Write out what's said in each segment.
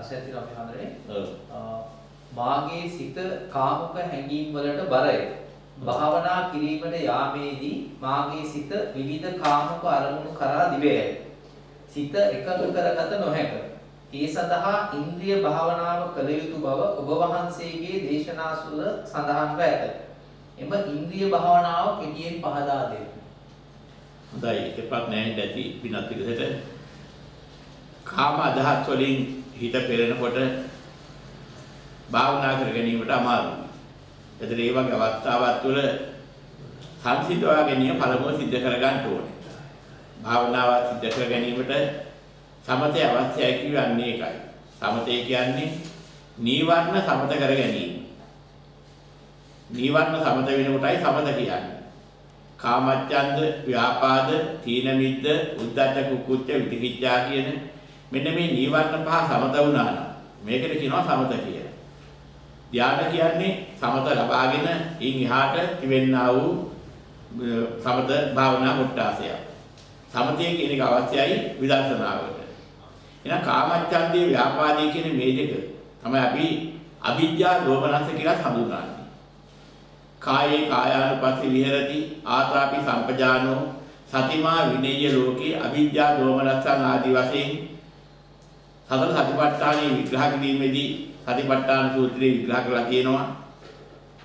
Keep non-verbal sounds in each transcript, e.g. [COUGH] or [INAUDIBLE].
ප්‍රශ්නයක් තියෙනවා අපි. ඔව්. මාගේ සිත කාමුක හැඟීම් වලට බරය. භාවනා කිරීමට යාමේදී මාගේ සිත විවිධ කාමුක අරමුණු කරා දිවයයි. සිත එකඟ කරගත නොහැක. ඒ සඳහා ඉන්ද්‍රිය භාවනාව කළ යුතු බව ඔබ වහන්සේගේ දේශනාසුල සඳහන්ව ඇත. එම ඉන්ද්‍රිය භාවනාව කෙටියෙන් පහදා දෙන්න. හොඳයි එකක් නැහැ පිනත් විදිහට කාම අදහස් වලින් හිත පෙරෙනකොට භාවනා කර ගැනීමට අමාරුයි. එතන ඒ වගේ අවස්ථාවක් තුළ සංසිඳවා ගැනීම පළමුව සිද්ධ කර ගන්න ඕනේ. භාවනාව සිද්ධ කර ගැනීමට සමතේ අවශ්‍යයි කියන්නේ ඒකයි. සමතේ කියන්නේ නීවරණ සමත කර ගැනීම. නීවරණ සමත වෙනකොටයි සමත කියන්නේ. කාමච්ඡන්ද, ව්‍යාපාද, තීන මිද්ද, උද්ධච්ච කුක්කුච්ච විචිකිච්ඡා කියන මෙන්න මේ නීවරණ පහ සමත වුණා නම් මේකට කියනවා සමත කියලා. ධානය කියන්නේ සමත ලබාගෙන ඉන් එහාට තිබෙන්නා වූ සමත භාවනා මුට්ටාසය. සමතය කියන එක අවශ්‍යයි විදර්ශනාවට. එහෙනම් කාමච්ඡන්දේ ව්‍යාපාදේ කියන මේ දෙක තමයි අපි අවිද්‍යා දෝමනස කියලා හඳුන්වන්නේ. කායේ කායානුපස්සී විහෙරති ආතාපි සම්පජානෝ සතිමා විනේය ලෝකේ අවිද්‍යා දෝමනස්සං ආදි වශයෙන් සතර සතිපට්ඨානයේ විග්‍රහ කිරීමේදී සතිපට්ඨාන සූත්‍රයේ විග්‍රහ කරලා තියෙනවා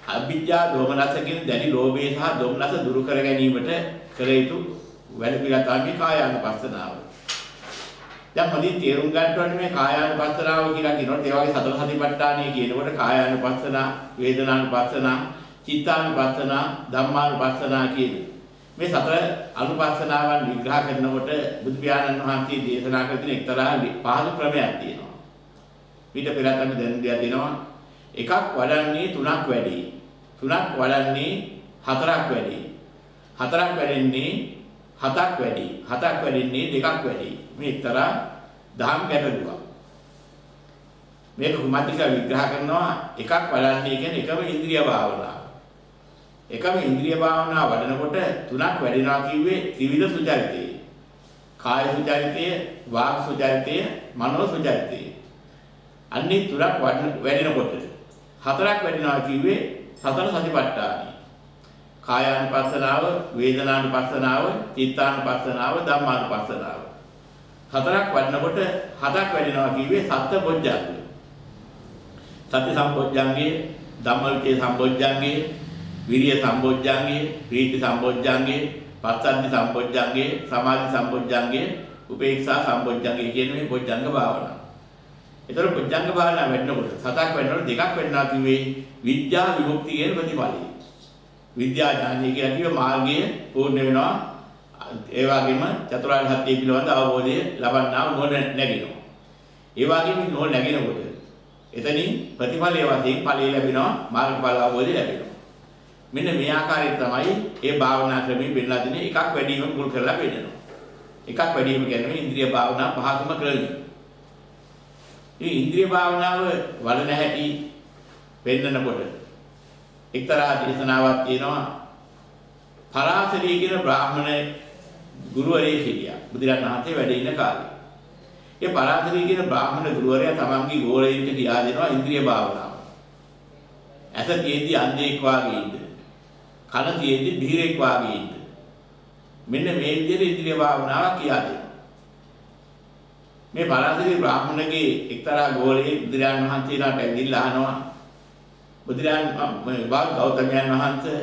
අවිජ්ජා දෝමනස කියන දැඩි ලෝභය සහ දෝමනස දුරු කර ගැනීමට කළ යුතු වැඩ පිළිවෙල තමයි කායානුපස්සනාව. දැන් මොදින් තේරුම් ගන්න ඕනේ මේ කායානුපස්සනාව කියලා කියනකොට ඒ වගේ සතර සතිපට්ඨානය කියනකොට කායානුපස්සනා, වේදනානුපස්සනා, චිත්තානුපස්සනා, ධම්මානුපස්සනා කියන මේ සතර අනුපස්සනාවන් විග්‍රහ කරනකොට බුදු පියාණන් වහන්සේ දේශනා කර තියෙන එක්තරා පහසු ක්‍රමයක් තියෙනවා. ඊට පෙරත් අපි දැන් දෙයක් දෙනවා. එකක් වඩන්නේ තුනක් වැඩි. තුනක් වඩන්නේ හතරක් වැඩි. හතරක් වැඩෙන්නේ හතක් වැඩි. හතක් වැඩෙන්නේ දෙකක් වැඩි. මේ එක්තරා දහම් ගැටලුවක්. මේක කුමන්තික විග්‍රහ කරනවා එකක් වඩන්නේ කියන්නේ එකම ඉන්ද්‍රිය භාවනාව. එකම ඉන්ද්‍රිය භාවනාව වඩනකොට තුනක් වැඩෙනවා කිව්වේ ත්‍රිවිධ සුචරිතය. කාය සුචරිතය, වාක් සුචරිතය, මනෝ සුචරිතය. අන්නේ තුනක් වැඩෙනකොට හතරක් වැඩෙනවා කිව්වේ සතර සතිපට්ඨානයි. කායානුපස්සනාව, වේදනානුපස්සනාව, චිත්තානුපස්සනාව, ධම්මානුපස්සනාව. හතරක් වඩනකොට හතක් වැඩෙනවා කිව්වේ සත්‍ය බොජ්ජංගය. සති සම්බොජ්ජංගේ, ධම්මවිචේ සම්බොජ්ජංගේ, විරිය සම්බොජ්ජංගේ, ප්‍රීති සම්බොජ්ජංගේ, පස්සද්ධි සම්බොජ්ජංගේ, සමාධි සම්බොජ්ජංගේ, උපේක්ෂා සම්බොජ්ජංගේ කියන මේ බොජ්ජංග භාවනාව. ඒතර පුජ්ජංග භාවනා වෙන්නකොට සතක් වෙන්නකොට දෙකක් වෙන්නවා කිව්වේ විද්‍යා විමුක්තිය කියන ප්‍රතිඵලය. විද්‍යා ඥානය කියලා කිව්ව මාර්ගය පූර්ණ වෙනවා. ඒ වගේම චතුරාර්ය සත්‍ය පිළිබඳ අවබෝධය ලබන්නා නොන නැගිනවා. ඒ වගේම නොන නැගිනකොට එතනින් ප්‍රතිඵලය වශයෙන් ඵලය ලැබෙනවා මාර්ගඵල අවබෝධය ලැබෙනවා. මෙන්න මේ ආකාරයෙන් තමයි මේ භාවනා ක්‍රමයෙන් වෙන්නලා දෙන්නේ එකක් වැඩිම මුල් කරලා වෙන්නනවා. එකක් වැඩිම කියන්නේ ඉන්ද්‍රිය භාවනා පහකම ක්‍රමයි. මේ ඉන්ද්‍රිය භාවනාව වඩන හැටි පෙන්නකොට එක්තරා දේශනාවක් තියෙනවා පරාසරී කියන බ්‍රාහ්මණ ගුරුවරයෙක් හිටියා බුදුරන් වහන්සේ වැඩ ඉන්න කාලේ. ඒ පරාසරී කියන බ්‍රාහ්මණ ගුරුවරයා තමන්ගේ ගෝලයින්ට කියා දෙනවා ඉන්ද්‍රිය භාවනාව. ඇස තියෙද්දි අන්ධයෙක් වාගේ ඉන්න. කන තියෙද්දි බිහිරෙක් වාගේ ඉන්න. මෙන්න මේ විදිහට ඉන්ද්‍රිය භාවනාව කියා දෙනවා. මේ පරාසරි බ්‍රාහ්මණගේ එක්තරා ගෝලයේ බුදුරජාන් වහන්සේලාට ඇවිල්ලා අහනවා බුදුරජාන් මේ වාග් ගෞතමයන් වහන්සේ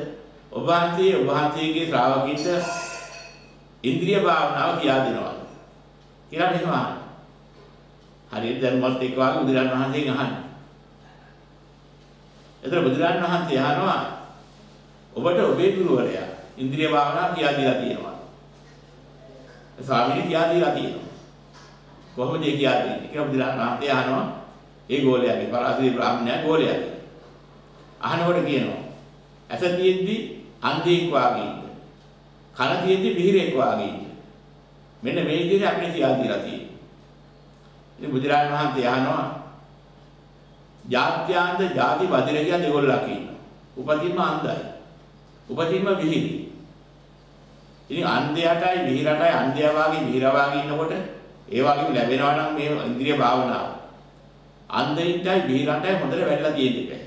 ඔබ වහන්සේ ඔබ වහන්සේගේ ශ්‍රාවකින්ට ඉන්ද්‍රිය භාවනාව කියා දෙනවා කියලා මෙහෙම අහනවා. හරියට දැන් මත් එක්ක වාගේ බුදුරජාන් වහන්සේගෙන් අහනවා. එතන බුදුරජාන් වහන්සේ අහනවා ඔබට ඔබේ ගුරුවරයා ඉන්ද්‍රිය භාවනාව කියා දීලා තියෙනවා. ස්වාමීන් කියා දීලා තියෙනවා. කොහොමද ඒ කියා දෙන්නේ කියලා බුදුරජාණන් වහන්සේ අහනවා. ඒ ගෝලයාගේ පරාසරි බ්‍රාහ්මණයා ගෝලයාගේ. අහනකොට කියනවා ඇස තියෙද්දි අන්ධයෙක් වාගේ ඉන්න. කන තියෙද්දි මිහිරෙක් වාගේ ඉන්න. මෙන්න මේ විදිහට අපිට කියා දීලා තියෙන්නේ ඉතින් බුදුරජාණන් වහන්සේ අහනවා ජාත්‍යාන්ත ಜಾති බදිර කියලා දෙගොල්ලක් ඉන්නවා. උපතින්ම අන්ධයි. උපතින්ම මිහිරි ඉතින් අන්ධයටයි මිහිරටයි අන්ධයා වාගේ මිහිර වාගේ ඉන්නකොට ඒ වගේම ලැබෙනවා නම් මේ ඉන්ද්‍රිය භාවනාව. අන්ධයින්ටයි බිහිරන්ටයි හොඳට වැටලා තියෙන්නේ බෑ.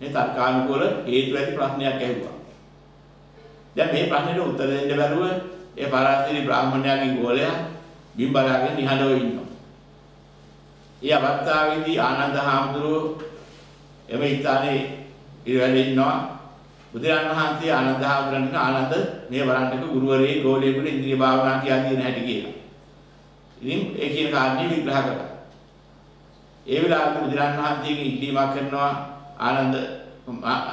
මේ තර්කානුකූල හේතු ඇති ප්‍රශ්නයක් ඇහුවා. දැන් මේ ප්‍රශ්නෙට උත්තර දෙන්න බැරුව ඒ පරාසරි බ්‍රාහ්මණයාගේ ගෝලයා බිම් බලාගෙන නිහඬව ඉන්නවා. ඒ අවස්ථාවේදී ආනන්ද හාමුදුරුවෝ එම ස්ථානයේ ඉරවැල ඉන්නවා. බුදුරන් වහන්සේ ආනන්ද හාමුදුරන්ට ආනන්ද මේ වරන්ටක ගුරුවරයෙක් ගෝලයෙකුට ඉන්ද්‍රිය භාවනා කියලා දෙන හැටි කියලා. ඉතින් ඒ කියන කාරණේ විග්‍රහ කළා. ඒ වෙලාවට බුදුරන් වහන්සේගෙන් ඉල්ලීමක් කරනවා ආනන්ද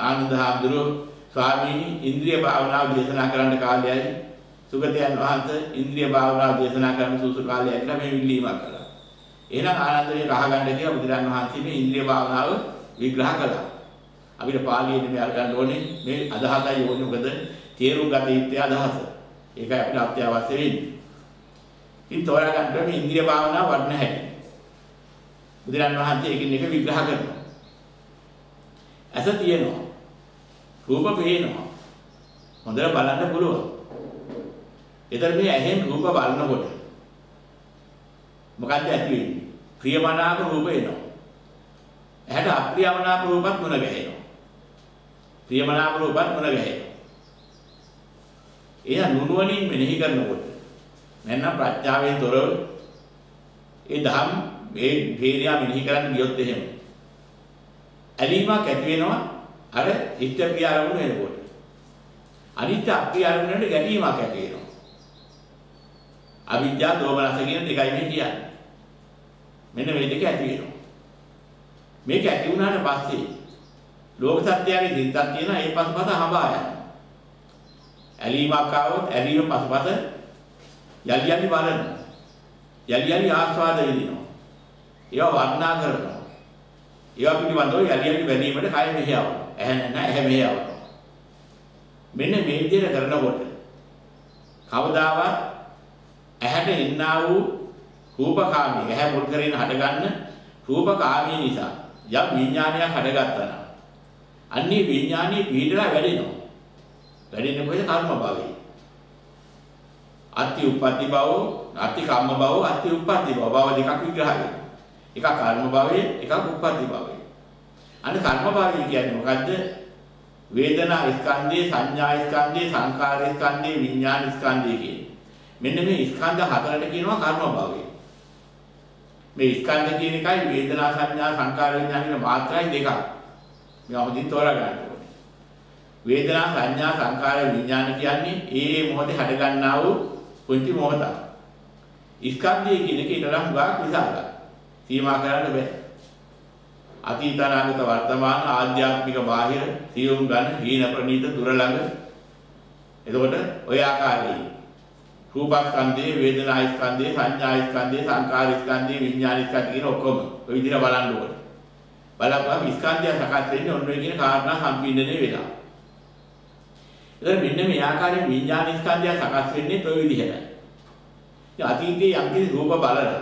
ආනන්ද හාමුදුරුවෝ ස්වාමීනි ඉන්ද්‍රිය භාවනාව දේශනා කරන්න කාලයයි සුගතයන් වහන්සේ ඉන්ද්‍රිය භාවනාව දේශනා කරන්න සුසු කාලයයි කියලා මේ ඉල්ලීමක් කළා. එහෙනම් ආනන්ද මේ අහගන්න කියලා බුදුරන් වහන්සේ මේ ඉන්ද්‍රිය භාවනාව විග්‍රහ කළා. අපිට පාළියේ මේ අරගන්න ඕනේ මේ අදහසයි ඕනේ මොකද තේරුම් ගත යුත්තේ අදහස. ඒකයි අපිට අත්‍යවශ්‍ය වෙන්නේ. ඉතින් තෝරා ගන්න මේ ඉන්ද්‍රිය භාවනාව වඩන හැටි. බුදුරන් වහන්සේ එකින් එක විග්‍රහ කරනවා. ඇස තියෙනවා. රූප පේනවා. හොඳට බලන්න පුළුවන්. ඒතර මේ ඇහෙන් රූප බලනකොට මොකද්ද ඇති වෙන්නේ? ප්‍රියමනාප රූප එනවා. ඇහැට අප්‍රියමනාප රූපත් මුණ ගැහෙනවා. ප්‍රියමනාප රූපත් මුණ ගැහෙනවා. එය නුනුවණින් මෙනෙහි කරනකොට නැත්නම් ප්‍රඥාවෙන් තොරව ඒ ධම් මේ භේරියා මෙනෙහි කරන්න ගියොත් එහෙම ඇලීමක් ඇති වෙනවා අර ඉෂ්ඨ ප්‍රිය අරමුණු වෙනකොට. අනිත්‍ය අප්‍රිය අරමුණට ගැටීමක් ඇති වෙනවා. අවිද්‍යාව දෝමනස කියන දෙකයි මේ කියන්නේ. මෙන්න මේ දෙක ඇති වෙනවා. මේක ඇති වුණාට පස්සේ ලෝක සත්‍යයේ දින්තක් තියෙන ඒ පසුපස හඹා යනවා. ඇලීමක් ආවොත් ඇලීම පසුපස යලි යලි බලනවා. යලි යලි ආස්වාද විඳිනවා. ඒවා වර්ණනා කරනවා. ඒවා පිළිබඳව යලි යලි බැලීමට කය මෙහෙයවනවා. ඇහැ නැහැ ඇහැ මෙහෙයවනවා. මෙන්න මේ විදිහට කරනකොට කවදාවත් ඇහැට ඉන්නා වූ රූපකාමී ඇහැ මුල් කරගෙන හටගන්න රූපකාමී නිසා යම් විඥානයක් හටගත්තා නම් අන්නේ විඥානීය පිළිදලා වැඩෙනවා. වැඩෙන්නේ කොහෙද කර්ම භවයේ. අත්ති උප්පත්ති භව, අත්ති කම්ම භව, අත්ති උප්පත්ති භව. භව දෙකක් විග්‍රහ වෙනවා. එකක් කර්ම භවයේ, එකක් උප්පත්ති භවයේ. අන්න කර්ම භවය කියන්නේ මොකද්ද? වේදනා ස්කන්ධේ, සංඥා ස්කන්ධේ, සංකාර ස්කන්ධේ, විඥාන ස්කන්ධේ කියන්නේ. මෙන්න මේ ස්කන්ධ හතරට කියනවා කර්ම භවය. මේ ස්කන්ධ කියන එකයි වේදනා සංඥා සංකාර විඥාන කියන මාත්‍රායි දෙකක්. මේ හොඳින් තෝරා ගන්න ඕනේ. වේදනා සංඥා සංකාර විඥාන කියන්නේ ඒ ඒ මොහොතේ හට ගන්නා වූ පුංචි මොහොතක්. ස්කන්ධය කියන එක ඊටනම් ගාක් විසාරයි. සීමා කරන්න බෑ. අතීත අනාගත වර්තමාන ආධ්‍යාත්මික බාහිර සියුම් ගන්න හීන ප්‍රනීත දුර ළඟ එතකොට ඔය ආකාරයේ රූපස්කන්ධේ වේදනා ස්කන්ධේ සංඥා ස්කන්ධේ සංකාර ස්කන්ධේ විඥාන ස්කන්ධේ කියන ඔක්කොම ඔය විදිහට බලන්න ඕනේ. බලපුවම ස්කන්ධය සකස් වෙන්නේ ඔන්න ඔය කියන කාරණා සම්පීඩනය වෙලා. එතන මෙන්න මේ ආකාරයෙන් විඥාන ස්කන්ධය සකස් වෙන්නේ ඔය විදිහටයි. ඉතින් අතීතයේ යම්කිසි රූප බලලා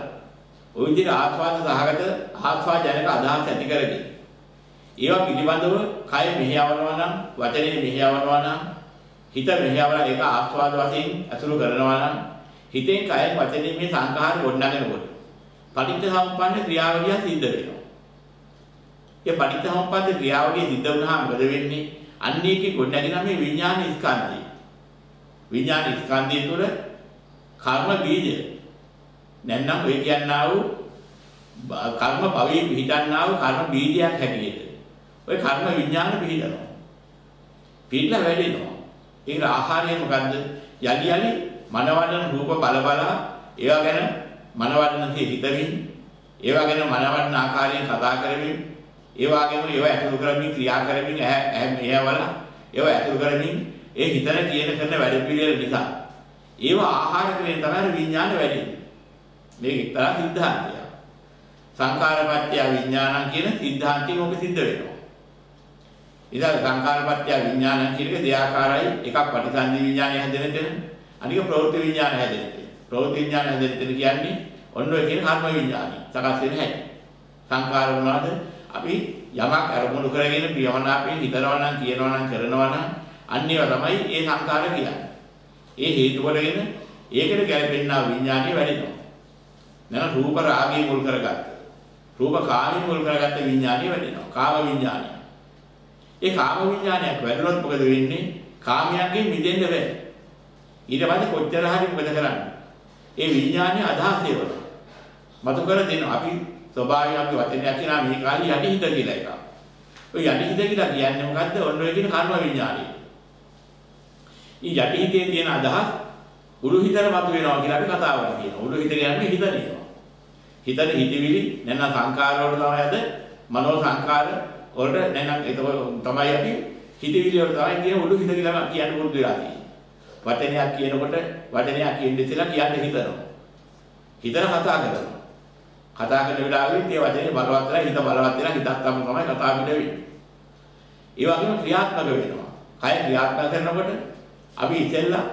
ඔය විදිහට ආස්වාද සහගත ආස්වාද ජනක අදහස් ඇති කරගෙන ඒවා පිළිබඳව කය මෙහෙයවනවා නම් වචනේ මෙහෙයවනවා නම් හිත මෙහෙයවලා ඒක ආස්වාද වශයෙන් අසුරු කරනවා නම් හිතෙන් කයෙන් වචනේ මේ සංඛාර ගොඩනගෙනකොට පටිච්ච සමුප්පන්න ක්‍රියාවලිය සිද්ධ වෙනවා. ඒ පටිච්ච සමුප්පන්න ක්‍රියාවලිය සිද්ධ වුණාම මොකද වෙන්නේ? අන්නේකේ ගොඩනගෙන මේ විඥාන ස්කන්ධය. විඥාන ස්කන්ධය තුළ කර්ම බීජ නැත්නම් ඔය කියන්නා වූ කර්ම භවයේ පිහිටන්නා වූ කර්ම බීජයක් හැටියට. ඔය කර්ම විඥාන පිහිටනවා. පිහිටලා වැඩෙනවා. ඒක ආහාරය මොකද්ද? යලි යලි මනවඩන රූප බල බල ඒවා ගැන මනවඩන හිතමින් ඒවා ගැන මනවඩන ආකාරයෙන් කතා කරමින් ඒ වගේම ඒවා ඇතුළු කරමින් ක්‍රියා කරමින් ඇහැ මෙහෙවල ඒවා ඇතුළු කරමින් ඒ හිතන කියන කරන වැඩ පිළිවෙල නිසා ඒවා ආහාර කරගෙන තමයි විඥාන වැඩෙන්නේ. මේක එක්තරා සිද්ධාන්තයක්. සංකාරපත්‍ය විඥානං කියන සිද්ධාන්තයෙන් ඔබ සිද්ධ වෙනවා. ඉතින් සංකාරපත්‍ය විඥානං කියන එක දෙආකාරයි. එකක් පටිසන්ධි විඥානය හැදෙන තැන, අනික ප්‍රවෘත්ති විඥානය හැදෙන තැන. ප්‍රවෘත්ති විඥානය හැදෙන තැන කියන්නේ ඔන්න ඔය කියන කර්ම විඥානය. සකස් වෙන හැටි. සංකාර වුණාද අපි යමක් අරමුණු කරගෙන ප්‍රියමනාපයෙන් හිතනවා නම් කියනවා නම් කරනවා නම් අන්න ඒවා තමයි ඒ සංකාර කියන්නේ. ඒ හේතු කොටගෙන ඒකට ගැලපෙන්නා විඥානය වැඩෙනවා. නැන රූප රාගය මුල් කරගත්ත. රූප කාමී මුල් කරගත්ත විඥානය වැඩෙනවා. කාම විඥානය. ඒ කාම විඥානයක් වැඩුණොත් මොකද වෙන්නේ? කාමයන්ගෙන් මිදෙන්න බැහැ. ඊට පස්සේ කොච්චර හරි මොකද කරන්නේ? ඒ විඥානය අදහස් ඒවනවා. මතු කර දෙනවා. අපි ස්වභාවයෙන් අපි වචනයක් කියනවා මේ කාලේ යටිහිත කියලා එකක්. ඔය යටිහිත කියලා කියන්නේ මොකද්ද? ඔන්න ඔය කියන කර්ම විඥානය. ඊ යටිහිතේ තියෙන අදහස් උළු හිතට මතු වෙනවා කියලා අපි කතාවල කියනවා. උළු හිත කියන්නේ හිතනවා. හිතන හිතවිලි නැත්නම් සංකාර වලට තමයි අද මනෝ සංකාර වලට නැත්නම් ඒක තමයි අපි හිතවිලි වලට තමයි කියන උළු හිත කියලා කියන්න පුරුදු වෙලා තියෙන්නේ. වචනයක් කියනකොට වචනයක් කියන්නේ ඉතලා කියන්න හිතනවා. හිතන කතා කරනවා. කතා කරන වෙලාවෙදී ඒ වචනේ බලවත් වෙලා හිත බලවත් වෙලා හිතක් තමයි තමයි කතා පිට වෙන්නේ. ඒ වගේම ක්‍රියාත්මක වෙනවා. කය ක්‍රියාත්මක කරනකොට අපි ඉතින්ලා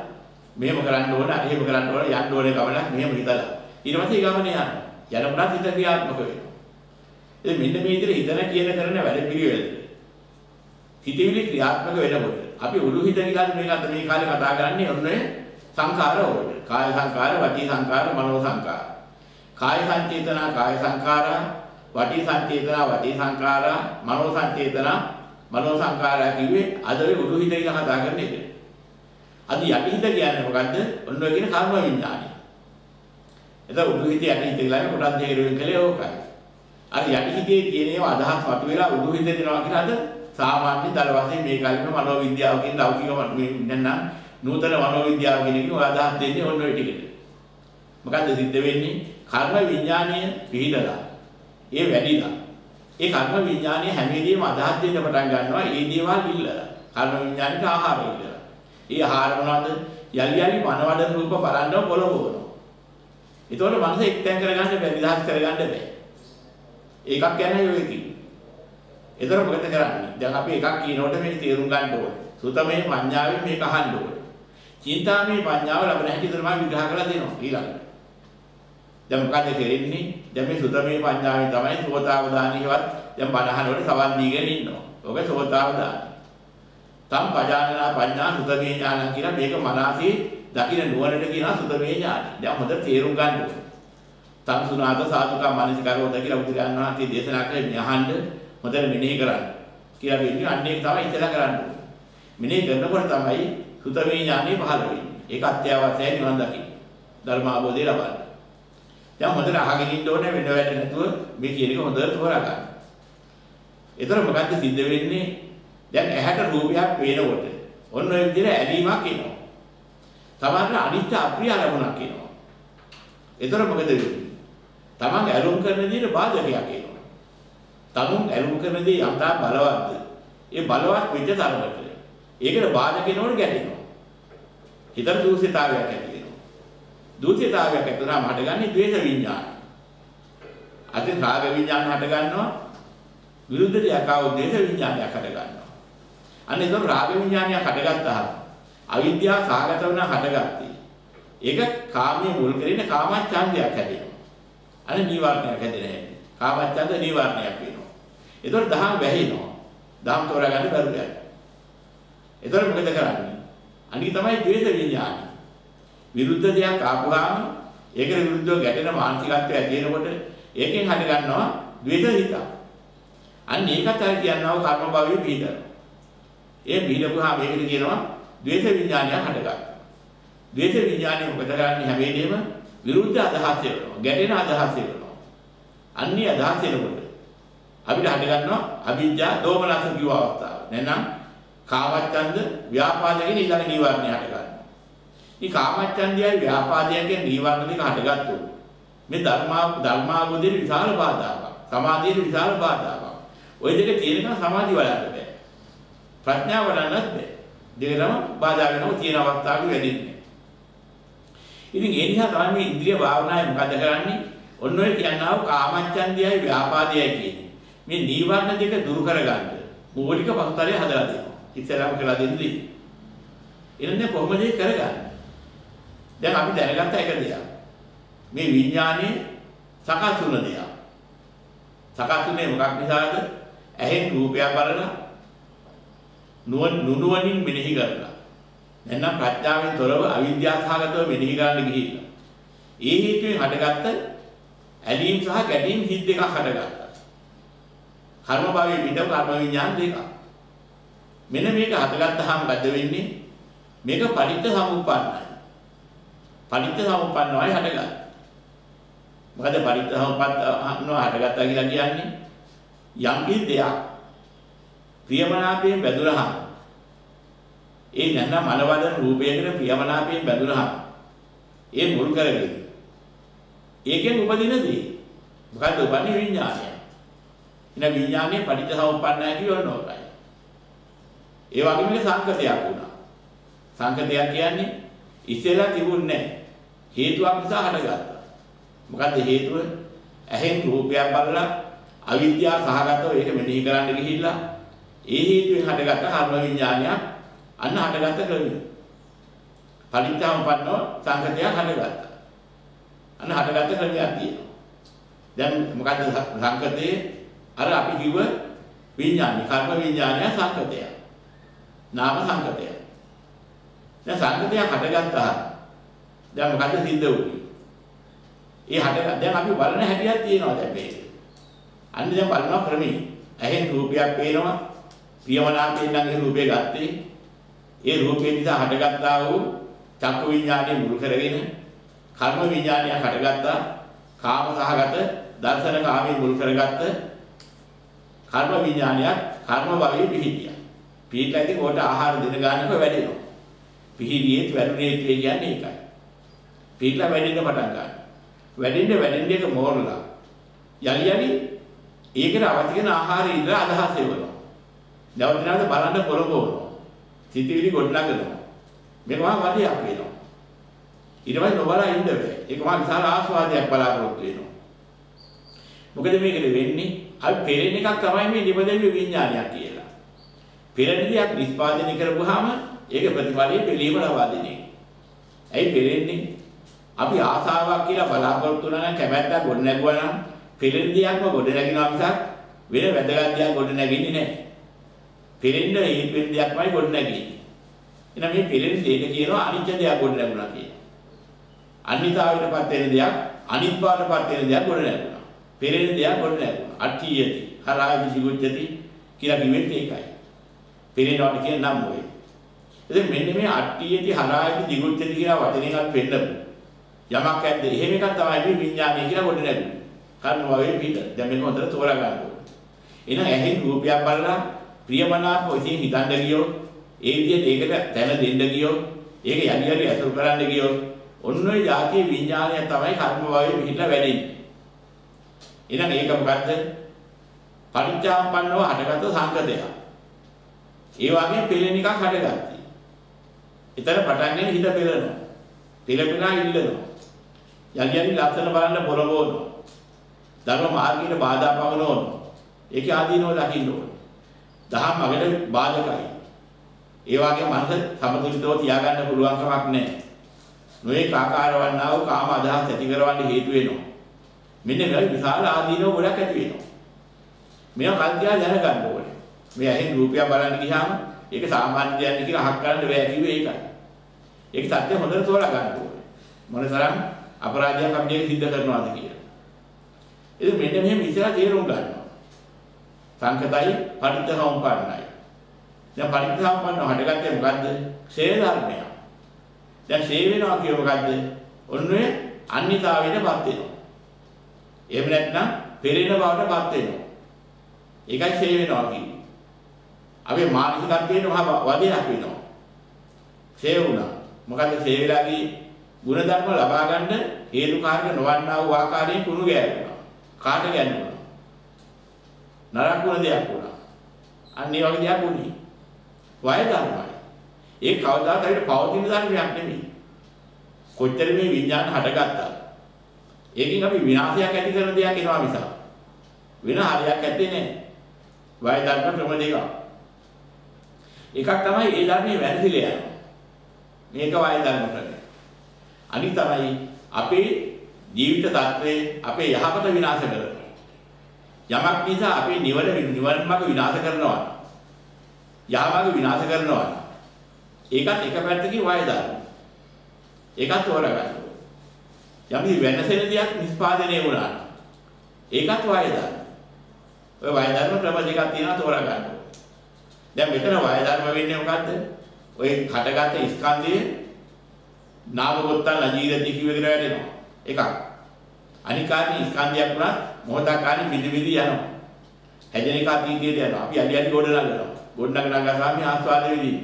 මෙහෙම කරන්න ඕන, එහෙම කරන්න ඕන, යන්න ඕනේ ගමනක් මෙහෙම හිතලා. ඊට පස්සේ ගමනේ යනවා. යනකොටත් හිත ක්‍රියාත්මක වෙනවා. ඉතින් මෙන්න මේ විදිහට හිතන කියන කරන වැඩ පිළිවෙලද. හිතවිලි ක්‍රියාත්මක වෙනකොට අපි උළු හිත කියලා මේක අද මේ කාලේ කතා කරන්නේ ඔන්නේ සංඛාර වලට. කාය සංඛාර, වචී සංඛාර, මනෝ සංඛාර. කාය සංචේතනා, කාය සංඛාරා, වචී සංචේතනා, වචී සංඛාරා, මනෝ සංචේතනා, මනෝ සංඛාරා කිව්වේ අද ඔය උළු හිත කියලා කතා කරන එක. අද යටි හිත කියන්නේ මොකද්ද? ඔන්න ඔය කියන කර්ම විඥානය. එතකොට උඩු හිතේ යටි හිත කියලා කොටස් දෙකකින් කලේ ඕකයි. අර යටි හිතේ තියෙන ඒවා අදහස් මතුවෙලා උඩු හිතේ දෙනවා කියලා අද සාමාන්‍ය දල වශයෙන් මේ කාලේ මනෝවිද්‍යාවකින් ලෞකික නැත්නම් නූතන මනෝවිද්‍යාව කියන එකේ ඔය අදහස් දෙන්නේ ඔන්න ඔය ටිකට. මොකද්ද සිද්ධ වෙන්නේ? කර්ම විඥානය පිළිදලා. ඒ වැඩිලා. ඒ කර්ම විඥානය හැම වෙලෙම අදහස් දෙන්න පටන් ගන්නවා ඒ දේවල් ඉල්ලලා. කර්ම විඥානික ආහාර ඉල්ලලා. ඒ ආහාර මොනවද? යලි යලි මනවඩන රූප බලන්නව පොළොවනවා. ඒතකොට මනස එක්තෙන් කරගන්න බැහැ, නිදහස් කරගන්න බැහැ. ඒකක් ගැනයි ඔය කිව්වේ. ඒතර මොකද කරන්නේ? දැන් අපි එකක් කියනකොට මේක තේරුම් ගන්න ඕනේ. සුතමේ පඤ්ඤාවෙන් මේක අහන්න ඕනේ. චින්තාමේ පඤ්ඤාව ලැබෙන හැටි තමයි විග්‍රහ කරලා දෙනවා ඊළඟට. දැන් මොකද කරන්නේ? දැන් මේ සුතමේ පඤ්ඤාවෙන් තමයි සෝතාවදානියවත් දැන් බණහනකොට සවන් දීගෙන ඉන්නවා. ඔක සෝතාවදාන. තම් පජානනා පඤ්ඤා සුතමේ ඥානං කියලා මේක මනසේ දකින්න නුවණට කියනවා සුතමේ ඥානයි. දැන් හොඳට තේරුම් ගන්න ඕනේ. තම් සුනාත සාදුකා මනසිකරෝද කියලා බුදුරජාණන් වහන්සේ දේශනා කළේ අහන්න හොඳට මෙනෙහි කරන්න. කියලා වෙන්නේ අන්න ඒක තමයි ඉතලා කරන්න ඕනේ. මෙනෙහි කරනකොට තමයි සුතමේ ඥානෙ පහළ වෙන්නේ. ඒක අත්‍යවශ්‍යයි නිවන් දකින්න. ධර්ම අවබෝධය ලබන්න. දැන් හොඳට අහගෙන ඉන්න ඕනේ වෙන වැඩ නැතුව මේ කියන එක හොඳට තෝරා ගන්න. ඒතර මොකද්ද සිද්ධ වෙන්නේ? දැන් ඇහැට රූපයක් පේනකොට ඔන්න ඔය විදිහට ඇලීමක් එනවා. තමන්ට අනිත්‍ය අප්‍රිය ලැබුණක් එනවා. ඒතර මොකද වෙන්නේ? තමන් ඇලුම් කරන දේට බාධකයක් එනවා. තමුන් ඇලුම් කරන දේ යම්තා බලවත්ද? ඒ බලවත් වෙච්ච තරමට ඒකට බාධක වෙනවනේ ගැටෙනවා. හිතට දූෂිතාවයක් ඇති වෙනවා. දූෂිතාවයක් ඇති වුණාම හටගන්නේ ද්වේෂ විඥාන. අදින් රාග විඥාන හට ගන්නවා. විරුද්ධ දෙයක් ආව ද්වේෂ විඥානයක් හට ගන්නවා. අන්න ඒක රාග විඥානයක් හටගත්තාම අවිද්‍යාව සාගත වුණ හටගත්තේ. ඒක කාමයේ මුල් කරගෙන කාමච්ඡන්දයක් හැදෙනවා. අර නීවරණයක් හැදෙන හැටි. කාමච්ඡන්ද නීවරණයක් වෙනවා. ඒතකොට දහම් වැහෙනවා. දහම් තෝරාගන්න බැරුව යනවා. ඒතකොට මොකද කරන්නේ? අනිත් තමයි ද්වේෂ විඥානය. විරුද්ධ දෙයක් ආපුවාම ඒකට විරුද්ධව ගැටෙන මානසිකත්වය ඇති වෙනකොට ඒකෙන් හට ගන්නවා ද්වේෂ හිත. අන්න ඒකත් අර කියනවා කර්ම භවයේ පිළිදර. ඒ පිළිදපුවාම ඒකට කියනවා ද්වේෂ විඥානය හටගන්නවා. ද්වේෂ විඥානය මොකද කරන්නේ හැම වෙලේම විරුද්ධ අදහස් එනවා. ගැටෙන අදහස් එනවා. අන්නේ අදහස් එනකොට අපිට හට ගන්නවා අවිජ්ජා දෝමනස කිව්ව අවස්ථාව. නැත්නම් කාමච්ඡන්ද ව්‍යාපාද කියන ඊළඟ නීවරණය හට ගන්නවා. මේ කාමච්ඡන්දයයි ව්‍යාපාදයයි නීවරණ දෙක හටගත්තොත් මේ ධර්මා ධර්මාවෝදයේ විශාල බාධාවක්. සමාධියේ විශාල බාධාවක්. ওই දෙක තියෙනකන් සමාධි වඩන්න බෑ. ප්‍රඥාව වඩන්නත් බෑ. දෙකම බාධා වෙනවා තියෙන අවස්ථාවක වැඩින්නේ. ඉතින් ඒ නිසා තමයි මේ ඉන්ද්‍රිය භාවනාවේ මොකද කරන්නේ? ඔන්න ඔය කියනවා කාමච්ඡන්දයයි ව්‍යාපාදයයි කියන්නේ. මේ නීවරණ දෙක දුරු කරගන්න මූලික පස්තරය හදලා දෙනවා. ඉස්සරහම කළා දෙන්නේ. එන්නේ කොහොමද ඒක කරගන්නේ? දැන් අපි දැනගත්ත එක දෙයක්. මේ විඥානේ සකස් වුණ දෙයක්. සකස් වුණේ මොකක් නිසාද? ඇහෙන් රූපයක් බලලා නුවන් නුනුවණින් මෙනෙහි කරලා. නැත්නම් ප්‍රඥාවෙන් තොරව අවිද්‍යාව සහගතව මෙනෙහි කරන්න ගිහිල්ලා. ඒ හේතුවෙන් හටගත්ත ඇලීම් සහ ගැටීම් හිත් දෙකක් හටගත්තා. කර්ම භවයේ පිට කර්ම විඥාන දෙකක්. මෙන්න මේක හටගත්තාම බද්ද වෙන්නේ මේක පටිච්ච සමුප්පන්නයි. පටිච්ච සමුප්පන්නවයි හටගත්තා. මොකද පටිච්ච සමුප්පන්නව හටගත්තා කියලා කියන්නේ යම් කිසි දෙයක් ප්‍රියමනාපයෙන් බැඳුනහම ඒ නැත්නම් මනවදන රූපයකට ප්‍රියමනාපයෙන් බැඳුනහම ඒ මුල් කරගෙන ඒකෙන් උපදින දේ මොකද්ද උපන්නේ විඥානය. එන විඥානයේ පටිච්චසමුප්පන්නය කියනෝකයි. ඒ වගේම මේක සංකතයක් වුණා. සංකතයක් කියන්නේ ඉස්සෙල්ලා තිබුණේ නැහැ. හේතුවක් නිසා හටගත්තා. මොකද්ද හේතුව? ඇහෙන් රූපයක් බලලා අවිද්‍යාව සහගතව ඒක මෙනෙහි කරන්න ගිහිල්ලා ඒ හේතුවෙන් හටගත්ත කර්ම විඥානයක් අන්න හටගත්ත ක්‍රමය. පරිත්‍යාමපන්නව සංකතයක් හටගත්තා. අන්න හටගත්ත ක්‍රමයක් තියෙනවා. දැන් මොකද්ද සංකතේ? අර අපි කිව්ව විඥානි කර්ම විඥානය සංකතය. නාම සංකතය. දැන් සංකතයක් හටගත්තා. දැන් මොකද්ද සිද්ධ වුනේ? ඒ හට දැන් අපි බලන හැටියක් තියෙනවා දැන් මේක. අන්න දැන් බලනවා ක්‍රමී. ඇහෙන් රූපයක් පේනවා. ප්‍රියමනාපයෙන් නම් ඒ රූපේ ගත්තේ. ඒ රූපේ නිසා හටගත්තා වූ චක්කු විඥානය මුල් කරගෙන කර්ම විඥානය හටගත්තා. කාම සහගත දර්ශන කාමයේ මුල් කරගත්ත කර්ම විඥානයක් කර්ම භවයේ පිහිටියා. පිහිටලා ඉතින් කොට ආහාර දෙන ගන්නක වැඩෙනවා. පිහිටියේත් වැඩුණේත් කියන්නේ ඒකයි. පිහිටලා වැඩෙන්න පටන් ගන්නවා. වැඩෙන්න වැඩෙන්න එක මෝරලා යලි යලි ඒකට අවශ්‍ය කරන ආහාරය ඉඳලා අදහස් එවනවා. නැවත නැවත බලන්න පොළඹවනවා. සිතිවිලි ගොඩනගනවා. මේක මහා වදියක් වෙනවා. ඊට පස්සේ නොබලා ඉන්න බෑ. ඒක මහා විශාල ආස්වාදයක් බලාපොරොත්තු වෙනවා. මොකද මේකද වෙන්නේ? අපි පෙරෙන එකක් තමයි මේ නිබදෙවි විඥානයක් කියලා. පෙරෙන දෙයක් නිස්පාදනය කරපුවාම ඒක ප්‍රතිඵලයේ පිළීම ලබා දෙන්නේ. ඇයි පෙරෙන්නේ? අපි ආසාවක් කියලා බලාපොරොත්තු වෙනා නම් කැමැත්තක් ගොඩ නැගුවා නම් පෙරෙන දෙයක්ම ගොඩ නැගිනවා මිසක් වෙන වැදගත් දෙයක් ගොඩ නැගින්නේ නැහැ. පෙරෙන්න හේතු වෙන දෙයක්මයි ගොඩ නැගෙන්නේ. එහෙනම් මේ පෙරෙන දෙයට කියනවා අනිත්‍ය දෙයක් ගොඩ නැගුණා කියලා. අනිත්‍යවයටපත් වෙන දෙයක් අනිත්‍යවටපත් වෙන දෙයක් ගොඩ නැගුණා. පෙරෙන දෙයක් ගොඩ නැගුණා. අට්ඨියති හරාදි සිගුච්ඡති කියලා කිව්වෙත් ඒකයි. පෙරෙනවට කියන නම් ඔය. ඉතින් මෙන්න මේ අට්ඨියති හරාදි දිගුච්ඡති කියලා වචනෙන් අපි පෙන්නමු. යමක් ඇද්ද එහෙම එකක් තමයි මේ විඥානය කියලා ගොඩ නැගුණේ. කර්ම වගේ පිට. දැන් මේක හොඳට තෝරා ගන්න ඕනේ. එහෙනම් ඇහෙන් රූපයක් බලලා ප්‍රියමනාප ඉතින් හිතන්න ගියොත් ඒ විදිහට ඒකට තැන දෙන්න ගියොත් ඒක යටි යටි අසුර කරන්න ගියොත් ඔන්න ඔය જાතිය විඥානය තමයි කර්ම භවයේ පිහිටලා වැඩෙන්නේ. එහෙනම් ඒක මොකද්ද? පරිත්‍යාම්පන්නව හටගත්තු සංකතයක්. ඒ වගේ පෙළෙන එකක් හටගත්තා. ඊතර පටන්ගෙන හිත පෙළෙනවා. පෙළපෙලා ඉල්ලනවා. යලි යලි ලස්සන බලන්න පොළඹවනවා. ධර්ම මාර්ගයට බාධා පවනවනවා. ඒක ආදීනව දකින්න ඕනේ. දහම් අගට බාධකයි. ඒ වගේ මනස සමතුලිතව තියාගන්න පුළුවන් කමක් නැහැ. නොයේ කාකාරවන්නා වූ කාම අදහස් ඇති කරවන්න හේතු වෙනවා. මෙන්න මේ විශාල ආදීනව ගොඩක් ඇති වෙනවා. මේවා කල්තියා දැනගන්න ඕනේ. මේ ඇහෙන් රූපයක් බලන්න ගියාම ඒක සාමාන්‍ය දෙයක් කියලා අහක් කරන්න බෑ කිව්වේ ඒකයි. ඒක සත්‍ය හොඳට තෝරා ගන්න ඕනේ. මොන තරම් අපරාධයක් අපි මේක සිද්ධ කරනවාද කියලා. ඉතින් මෙන්න මෙහෙම ඉස්සරහ තේරුම් ගන්නවා. සංකතයි පරිත්‍යාසම්පන්නයි. දැන් පරිත්‍යාසම්පන්න හටගත්තේ මොකද්ද? ක්ෂය ධර්මය. දැන් ක්ෂය වෙනවා කිය මොකද්ද? ඔන්නේ අන්‍යතාවයටපත් වෙනවා. එහෙම නැත්නම් පෙරෙන බවටපත් වෙනවා. ඒකයි ක්ෂය වෙනවා කියන්නේ. අපි මානසිකත්වයට මහා වදයක් වෙනවා. ක්ෂය වුණා. මොකද ක්ෂය වෙලා ගියේ ಗುಣධර්ම ලබා ගන්න හේතු කාර්ය නොවන්නා වූ ආකාරයෙන් කුණු ගෑවුණා. කාට ගැන්නුණා? නරක වුණ දෙයක් වුණා. අන්න ඒ වගේ දෙයක් වුණේ. වය ධර්මයි. ඒ කවදාත් අපිට පවතින ධර්මයක් නෙමෙයි. කොච්චර මේ විඥාන හටගත්තා. ඒකෙන් අපි විනාශයක් ඇති කරන දෙයක් එනවා මිසක් වෙන හරියක් ඇත්තේ නැහැ. වය ධර්ම ක්‍රම දෙකක්. එකක් තමයි ඒ ධර්මයේ වැරදිලා යනවා. මේක වය ධර්ම ක්‍රමය. අනිත් තමයි අපේ ජීවිත තත්ත්වයේ අපේ යහපත විනාශ කරන යමක් නිසා අපේ නිවන නිවන් මාර්ග විනාශ කරනවා. යහමාර්ග විනාශ කරනවා. ඒකත් එක පැත්තකින් වය දාන්න. ඒකත් තෝරගන්න. යම් වෙනසෙන දෙයක් නිස්පාදනය වුණා. ඒකත් වය ධර්ම. ඔය වය ධර්ම ක්‍රම දෙකක් තියෙනවා තෝරා ගන්න ඕනේ. දැන් මෙතන වය ධර්ම වෙන්නේ මොකද්ද? ඔය කටගත ස්කන්ධයේ නාම ගොත්තන් අජීරති කිව්ව එකට වැටෙනවා. එකක්. අනික කාරණේ ස්කන්ධයක් වුණත් මොහොතක් කාරණේ බිඳ බිඳ යනවා. හැදෙන එක අතීතයට යනවා. අපි අඩි අඩි ගොඩ නගනවා. ගොඩ නගන ගාමි ආස්වාද වෙදී.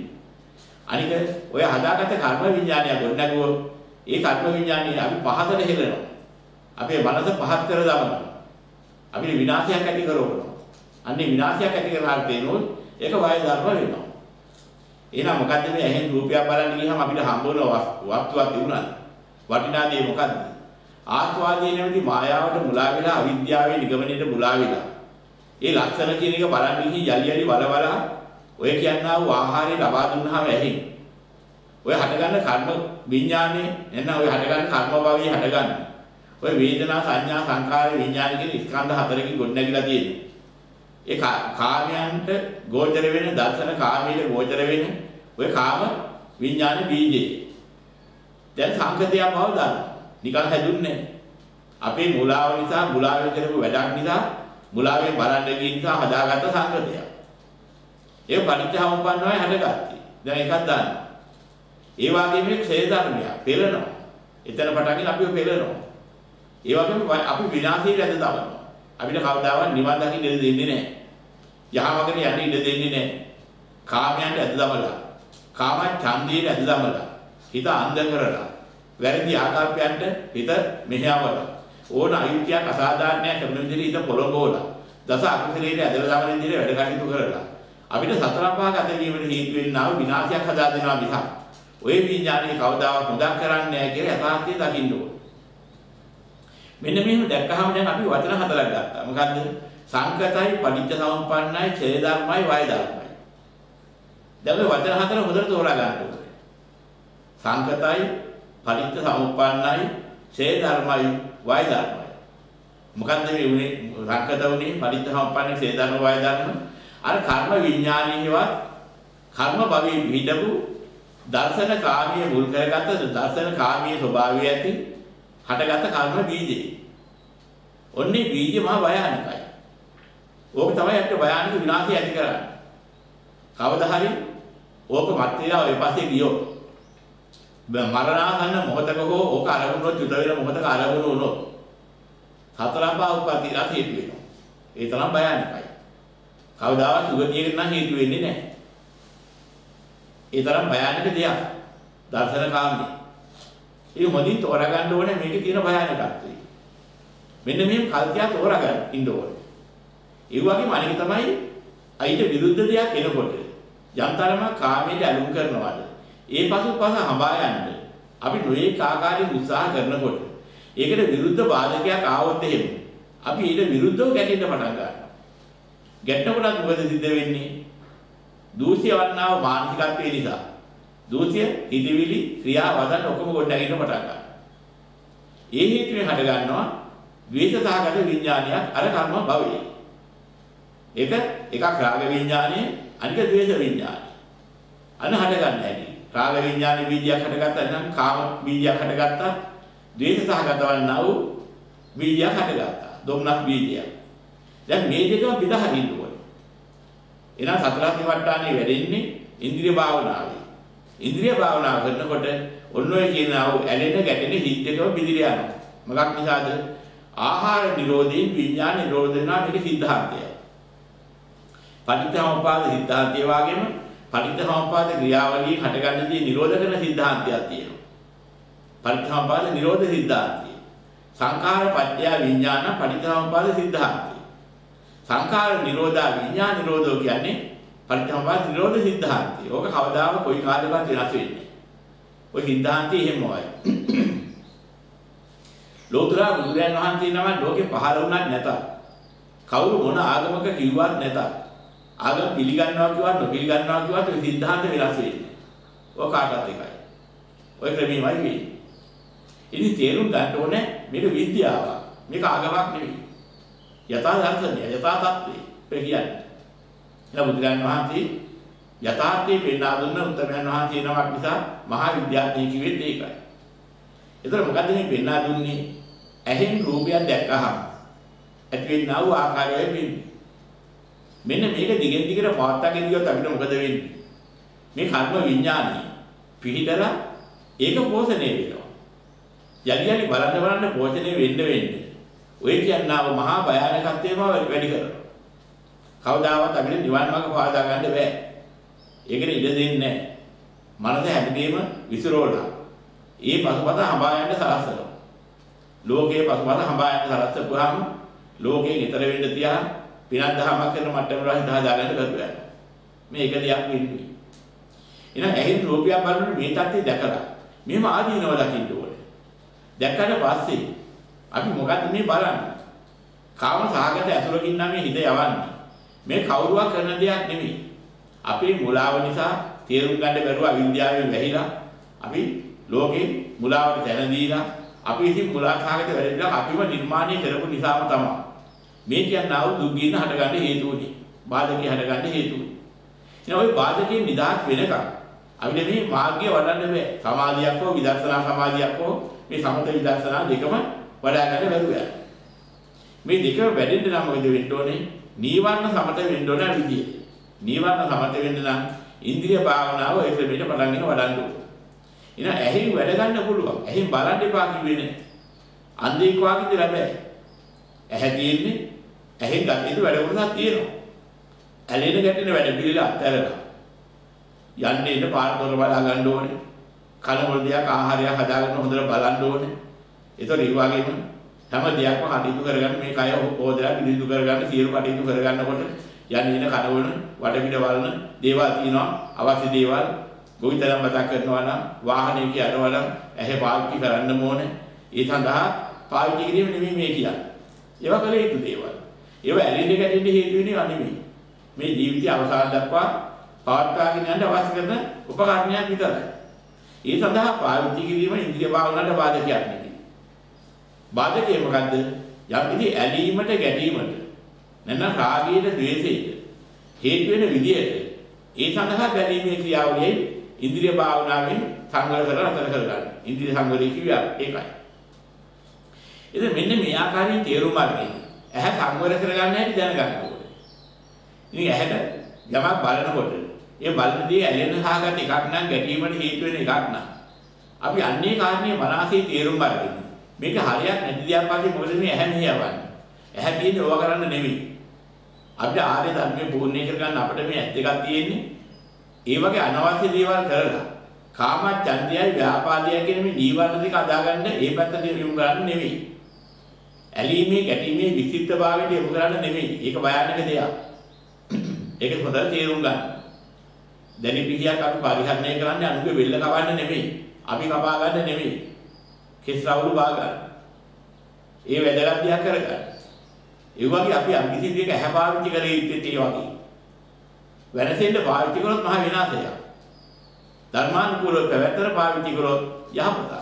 අනික ඔය හදාගත්ත කර්ම විඥානය ගොඩ නගුවොත් ඒ කර්ම විඥානය අපි පහතට හෙලනවා. අපේ මනස පහත් කර දමනවා. අපිට විනාශයක් ඇති කරවනවා. අන්නේ විනාශයක් ඇති කරනාට තේනොත් ඒක වාය ධර්ම වෙනවා. එහෙනම් මොකද්ද මේ ඇහෙන් රූපයක් බලන්න ගියහම අපිට හම්බ වෙන වස්තුවක් තිබුණාද? වටිනා දේ මොකද්ද? ආස්වාදයේ නැමැති මායාවට මුලා වෙලා අවිද්‍යාවේ නිගමනයේ මුලා වෙලා. ඒ ලක්ෂණ කියන එක බලන්න ගිහින් යලි යලි බල බල ඔය කියන්නා වූ ආහාරය ලබා දුන්නාම ඇහෙන්. ඔය හටගන්න කර්ම විඥානේ එන්න ඔය හටගන්න කර්ම භවයේ හටගන්න. ඔය වේදනා සංඥා සංකාර විඥාන කියන ස්කන්ධ හතරකින් ගොඩනැගිලා තියෙනවා. ඒ කාමයන්ට ගෝචර වෙන දර්ශන කාමයේ ගෝචර වෙන ඔය කාම විඥාන බීජේ. දැන් සංකතයක් බව දන්නවා. නිකන් හැදුන්නේ අපේ මුලාව නිසා මුලාවෙන් කරපු වැඩක් නිසා මුලාවෙන් බලන්න ගිය නිසා හදාගත්ත සංකතයක්. ඒ පරිත්‍යාවම්පන්නවයි හටගත්තේ. දැන් එකක් දාන්න. ඒ වගේම මේ ක්ෂය ධර්මය පෙළනවා. එතන පටන්ගෙන අපිව පෙළනවා. ඒ වගේම අපි විනාශයට ඇද දමනවා. අපිට කවදාවත් නිවන් දකින්න ඉඩ දෙන්නේ නැහැ. යහමගට යන්න ඉඩ දෙන්නේ නැහැ. කාමයන්ට ඇද දමලා, කාම ඡන්දයට ඇද දමලා, හිත අන්ධ කරලා, වැරදි ආකල්පයන්ට හිත මෙහෙයවලා, ඕන අයුක්තියක් අසාධාරණයක් කරන විදිහට හිත පොළඹවලා, දස අකුසලයේ ඇදලා දමන විදිහට වැඩ කටයුතු කරලා, අපිට සතර පහ ගත වීමට හේතු වෙන්නා වූ විනාශයක් හදා දෙනවා මිසක් ඔය විඥානයේ කවදාවත් හොදක් කරන්නේ නැහැ කියලා යථාර්ථය දකින්න ඕනේ. මෙන්න මෙහෙම දැක්කහම දැන් අපි වචන හතරක් ගත්තා. මොකද්ද? සංකතයි, පටිච්ච සමුප්පන්නයි, ඡේ ධර්මයි, වය ධර්මයි. දැන් මේ වචන හතර හොඳට තෝරා ගන්න ඕනේ. සංකතයි, පටිච්ච සමුප්පන්නයි, ඡේ ධර්මයි, වය ධර්මයි. මොකද්ද මේ උනේ? සංකත උනේ, පටිච්ච සමුප්පන්නයි, ඡේ ධර්ම, වය ධර්ම. අර කර්ම විඥානීයවත් කර්ම භවයේ පිටපු දර්ශන කාමයේ මුල් කරගත්ත දර්ශන කාමයේ ස්වභාවය ඇති හටගත්ත කර්ම බීජේ. ඔන්නේ බීජ මහා භයානකයි. ඕක තමයි අපිට භයානක විනාශය ඇති කරන්නේ. කවදා හරි ඕක මත් වේලා ඔය පස්සේ ගියෝ. මරණාසන්න මොහතක හෝ ඕක අරමුණු චුත වෙන මොහතක අරමුණු වුණොත් හතරපා උපති රත් හේතු වෙනවා. ඒ තරම් භයානකයි. කවදාවත් සුගතියකට නම් හේතු වෙන්නේ නැහැ. ඒ තරම් භයානක දෙයක්. දර්ශන කාමී. ඒ මොදින් තෝරා ගන්න ඕනේ මේකේ තියෙන භයානකත්වය. මෙන්න මෙහෙම කල්තියා තෝරා ගන්න ඉන්න ඕනේ. ඒ වගේම අනික තමයි අයිට විරුද්ධ දෙයක් එනකොට යන්තරම කාමයට ඇලුම් කරනවාද? ඒ පසුපස හඹා යන්න අපි නොඒක ආකාරයෙන් උත්සාහ කරනකොට ඒකට විරුද්ධ බාධකයක් ආවොත් එහෙම අපි ඊට විරුද්ධව ගැටෙන්න පටන් ගන්නවා. ගැටෙනකොට මොකද සිද්ධ වෙන්නේ? දූෂ්‍ය වන්නාව මානසිකත්වයේ නිසා දූෂ්‍ය හිතවිලි ක්‍රියා වදන් ඔක්කොම ගොඩනැගෙන්න පටන් ගන්නවා. ඒ හේතුවෙන් හට ගන්නවා ද්වේෂසහගත විඥානයක් අර කර්ම භවයේ. ඒක එකක් රාග විඥානය අනික ද්වේෂ විඥානය. අන්න හට ගන්න හැටි. රාග විඥානේ බීජයක් හටගත්තා නම් කාම බීජයක් හටගත්තා ද්වේෂ සහගත වන්නා වූ බීජයක් හටගත්තා. දුම්නස් බීජයක්. දැන් මේ දෙකම බෙදහරින්න ඕනේ. එහෙනම් සතර අධිවට්ටානේ වැඩෙන්නේ ඉන්ද්‍රිය භාවනාවේ. ඉන්ද්‍රිය භාවනාව කරනකොට ඔන්න ඔය කියන ඇලෙන ගැටෙන හිත් එකම බිදිර යනවා. මොකක් නිසාද? ආහාර නිරෝධයෙන් විඥාන නිරෝධ වෙනවා මේක සිද්ධාන්තය. පටිච්චසමුප්පාද සිද්ධාන්තය වගේම පටිච්චසමුප්පාද ක්‍රියාවලිය හටගන්නදී නිරෝධ කරන සිද්ධාන්තයක් තියෙනවා. පටිච්චසමුප්පාද නිරෝධ සිද්ධාන්තය. සංඛාර පත්‍ය විඥාන පටිච්චසමුප්පාද සිද්ධාන්තය. සංඛාර නිරෝධා විඥාන නිරෝධෝ කියන්නේ පරිත්‍යාග නිරෝධ සිද්ධාන්තය. ඕක කවදාම කොයි කාලෙකවත් වෙනස් වෙන්නේ. ওই සිද්ධාන්තය එහෙමයි. [COUGHS] ලෝතර බුදුරයන් වහන්සේ නම ලෝකේ පහළ වුණත් නැත. කවුරු මොන ආගමක කිව්වත් නැත. ආගම පිළිගන්නවා කිව්වත් නොපිළිගන්නවා කිව්වත් ওই සිද්ධාන්ත වෙනස් වෙන්නේ. ඔය කාටත් එකයි. ඔය ක්‍රමෙමයි වෙන්නේ. ඉතින් තේරුම් ගන්න ඕනේ මේක විද්‍යාවක්. මේක ආගමක් නෙවෙයි. යථා දර්ශනය යථා තත්ත්වය කියන්නේ. එලා බුදුරජාණන් වහන්සේ යථාර්ථයේ පෙන්වා දුන්න උත්තරයන් වහන්සේ නමක් නිසා මහා විද්‍යාඥයෙක් කිව්වෙත් ඒකයි. ඒතර මොකද්ද මේ පෙන්වා දුන්නේ? ඇහෙන් රූපයක් දැක්කහම ඇති වෙන්නා වූ ආකාරයයි වෙන්නේ. මෙන්න මේක දිගින් දිගට පවත්වාගෙන ගියොත් අපිට මොකද වෙන්නේ? මේ කර්ම විඥානය පිහිටලා ඒක පෝෂණය වෙනවා. යලි යලි බලන්න බලන්න පෝෂණය වෙන්න වෙන්න. ඔය කියන්නාව මහා භයානකත්වයම වැඩි කරනවා. කවදාවත් අපිට නිවන් මාර්ග පාදා ගන්න බෑ. ඒකට ඉඩ දෙන්නේ නැහැ. මනස හැමදේම විසිරෝලා. ඒ පසුපස හඹා යන්න සලස්සනවා. ලෝකයේ පසුපස හඹා යන්න සලස්සපුවාම ලෝකයෙන් ඈතර වෙන්න තියා පිනක් දහමක් කරන මට්ටමට හිත හදාගන්න බැහැ. මේ එක දෙයක් වෙන්නේ. එහෙනම් ඇහින් රූපයක් බලනකොට මේ தත්ත්වය දැකලා මෙහෙම ආදීනව දකින්න ඕනේ. දැක්කට පස්සේ අපි මොකද්ද මේ බලන්නේ? කාම සාගත ඇසුරකින් නම් මේ හිත යවන්නේ. මේ කවුරුවක් කරන දෙයක් නෙමෙයි. අපේ මුලාව නිසා තේරුම් ගන්න බැරුව අවිද්‍යාවෙන් වැහිලා අපි ලෝකේ මුලාවට තැන දීලා අපි ඉතින් මුලාකාරක වැඩිලා අපිව නිර්මාණය කරපු නිසාම තමයි. මේ කියන්නේ ආව දුක් ගින්න හටගන්න හේතු උනේ බාධකේ හටගන්න හේතු උනේ එහෙනම් ওই බාධකේ නිදහස් වෙනකම් අපිට මේ මාර්ගය වඩන්න බෑ. සමාධියක් හෝ විදර්ශනා සමාධියක් හෝ මේ සමත විදර්ශනා දෙකම වඩා ගන්න බැරුව යනවා මේ දෙකම වැඩෙන්න නම් මොකද වෙන්න ඕනේ? නීවරණ සමත වෙන්න ඕන විදියට නීවරණ සමත වෙන්න නම් ඉන්ද්‍රිය භාවනාව ඒ ක්‍රමයට පටන්ගෙන වඩන්න ඕනේ එහෙනම් ඇහෙන් වැඩ ගන්න පුළුවන්. ඇහෙන් බලන්න එපා කිව්වේ නෑ. අන්ධෙක් වාගේ ඉඳලා බෑ. ඇහැ තියෙන්නේ ඇහෙන් ගන්න වැඩ කොටසක් තියෙනවා. ඇලෙන ගැටෙන වැඩ පිළිලා අත්හැරලා. යන්නේ ඉන්න පාර දොර බලා ගන්න ඕනේ. කන මොන දෙයක් ආහාරයක් හදාගන්න හොඳට බලන්න ඕනේ. ඒතකොට ඒ වගේම හැම දෙයක්ම කටයුතු කරගන්න මේ කය හොදලා පිළිදු කරගන්න සියලු කටයුතු කරගන්නකොට යන්නේ ඉන්න කඩවල වටපිට වළන දේවල් තියෙනවා අවශ්‍ය දේවල් ගොවිතැන මතක් කරනවා නම් වාහනයක යනවා නම් ඇහැ පාවිච්චි කරන්න ඕනේ. ඒ සඳහා පාවිච්චි කිරීම නෙමෙයි මේ කියන්නේ. ඒවා කළ යුතු දේවල්. ඒවා ඇලෙන්න ගැටෙන්න හේතු වෙන්නේ අනෙමෙයි. මේ ජීවිතය අවසාන දක්වා පවත්වාගෙන යන්න අවශ්‍ය කරන උපකරණයක් විතරයි. ඒ සඳහා පාවිච්චි කිරීම ඉන්ද්‍රිය භාවනාවට බාධකයක් නෙමෙයි. බාධකේ මොකද්ද? යම් කිසි ඇලීමට ගැටීමට නැත්නම් රාගයට ද්වේෂයට හේතු වෙන විදියට ඒ සඳහා බැලීමේ ක්‍රියාවලියයි ඉන්ද්‍රිය භාවනාවෙන් සංවර කරලා නතර කරගන්න. ඉන්ද්‍රිය සංවරය කිව්වා ඒකයි. ඉතින් මෙන්න මේ ආකාරයෙන් තේරුම් අරගෙන ඇහැ සංවර කරගන්න හැටි දැනගන්න ඕනේ. ඉතින් ඇහැට යමක් බලනකොට ඒ බලනදී ඇලෙන සාගත එකක් නම් ගැටීමට හේතු වෙන එකක් නම් අපි අන්නේ කාරණේ මනසේ තේරුම් අරගෙන මේක හරියක් නැති දෙයක් වගේ මොකද මේ ඇහැ මෙහෙ යවන්නේ. ඇහැ තියෙන්නේ ඕවා කරන්න නෙමෙයි. අපිට ආර්ය ධර්මයේ පූර්ණේ කරගන්න අපිට මේ ඇත් දෙකක් තියෙන්නේ ඒ වගේ අනවශ්‍ය දේවල් කරලා කාම ඡන්දයයි ව්‍යාපාදයයි කියන මේ නීවරණ දෙක අදාගන්න ඒ පැත්තට යොමු කරන්න නෙමෙයි. ඇලීමේ ගැටීමේ විචිත්තභාවයට යොමු කරන්න නෙමෙයි. ඒක භයානක දෙයක්. ඒක හොඳට තේරුම් ගන්න. දැනි පිහියක් අපි පරිහරණය කරන්නේ අනුගේ වෙල්ල කවන්න නෙමෙයි. අපි කපා ගන්න නෙමෙයි. කෙස් රවුළු බා ගන්න. ඒ වැදගත් දෙයක් කරගන්න. ඒ වගේ අපි අම්කිසි දෙයක ඇහැ පාවිච්චි කරේ ඉතින් ඒ වගේ. වෙනසෙන්න පාවිච්චි කරොත් මහ විනාශයක්. ධර්මානුකූලව පැවැත්තට පාවිච්චි කරොත් යහපතක්.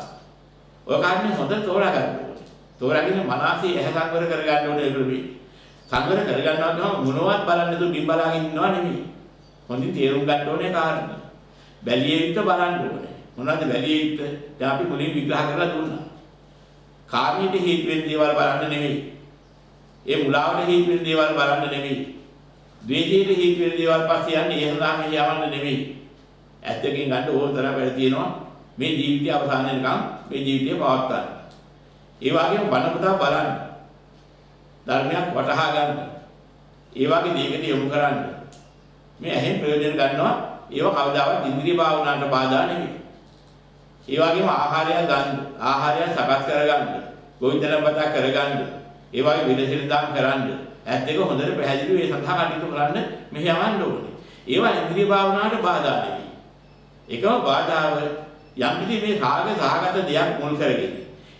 ඔය කාරණේ හොඳට තෝරා ගන්න ඕනේ. තෝරාගෙන මනසේ ඇහැ සංවර කර ගන්න ඕනේ ඒක මේ. සංවර කර ගන්නවා කියම මොනවත් බලන්න තු බිම් බලාගෙන ඉන්නව නෙමෙයි. හොඳින් තේරුම් ගන්න ඕනේ කාරණා. බැලිය යුත්තේ බලන්න ඕනේ. මොනවද බැලිය යුත්තේ? දැන් අපි මුලින් විග්‍රහ කරලා දුන්නා. කාමීට හේතු වෙන දේවල් බලන්න නෙමෙයි. ඒ මුලාවට හේතු වෙන දේවල් බලන්න නෙමෙයි. ද්වේෂයට හේතු වෙන දේවල් පස්සේ යන්නේ ඒ සඳහා මෙහි යවන්න නෙමෙයි. ඇත්තකින් ගන්න ඕන තරම් වැඩ තියෙනවා. මේ ජීවිතය අවසාන වෙනකම් මේ ජීවිතය පවත්වා ගන්න. ඒ වගේම බණ පුතා බලන්න. ධර්මයක් වටහා ගන්න. ඒ වගේ දෙයකට යොමු කරන්න. මේ ඇහෙන් ප්‍රයෝජන ගන්නවා. ඒව කවදාවත් ඉන්ද්‍රිය භාවනාවට බාධා නෙමෙයි. ඒ වගේම ආහාරය ගන්න. ආහාරය සකස් කරගන්න. ගොවිතැනපත කරගන්න. ඒ වගේ විදසිරදාම් කරන්න. ඇත් දෙක හොඳට පැහැදිලිව ඒ සඳහා කටයුතු කරන්න මෙහි යවන්න ඕනේ. ඒවා ඉන්ද්‍රිය භාවනාවට බාධා නෙවෙයි. එකම බාධාව යම් කිසි මේ රාග සහගත දෙයක් මුල් කරගෙන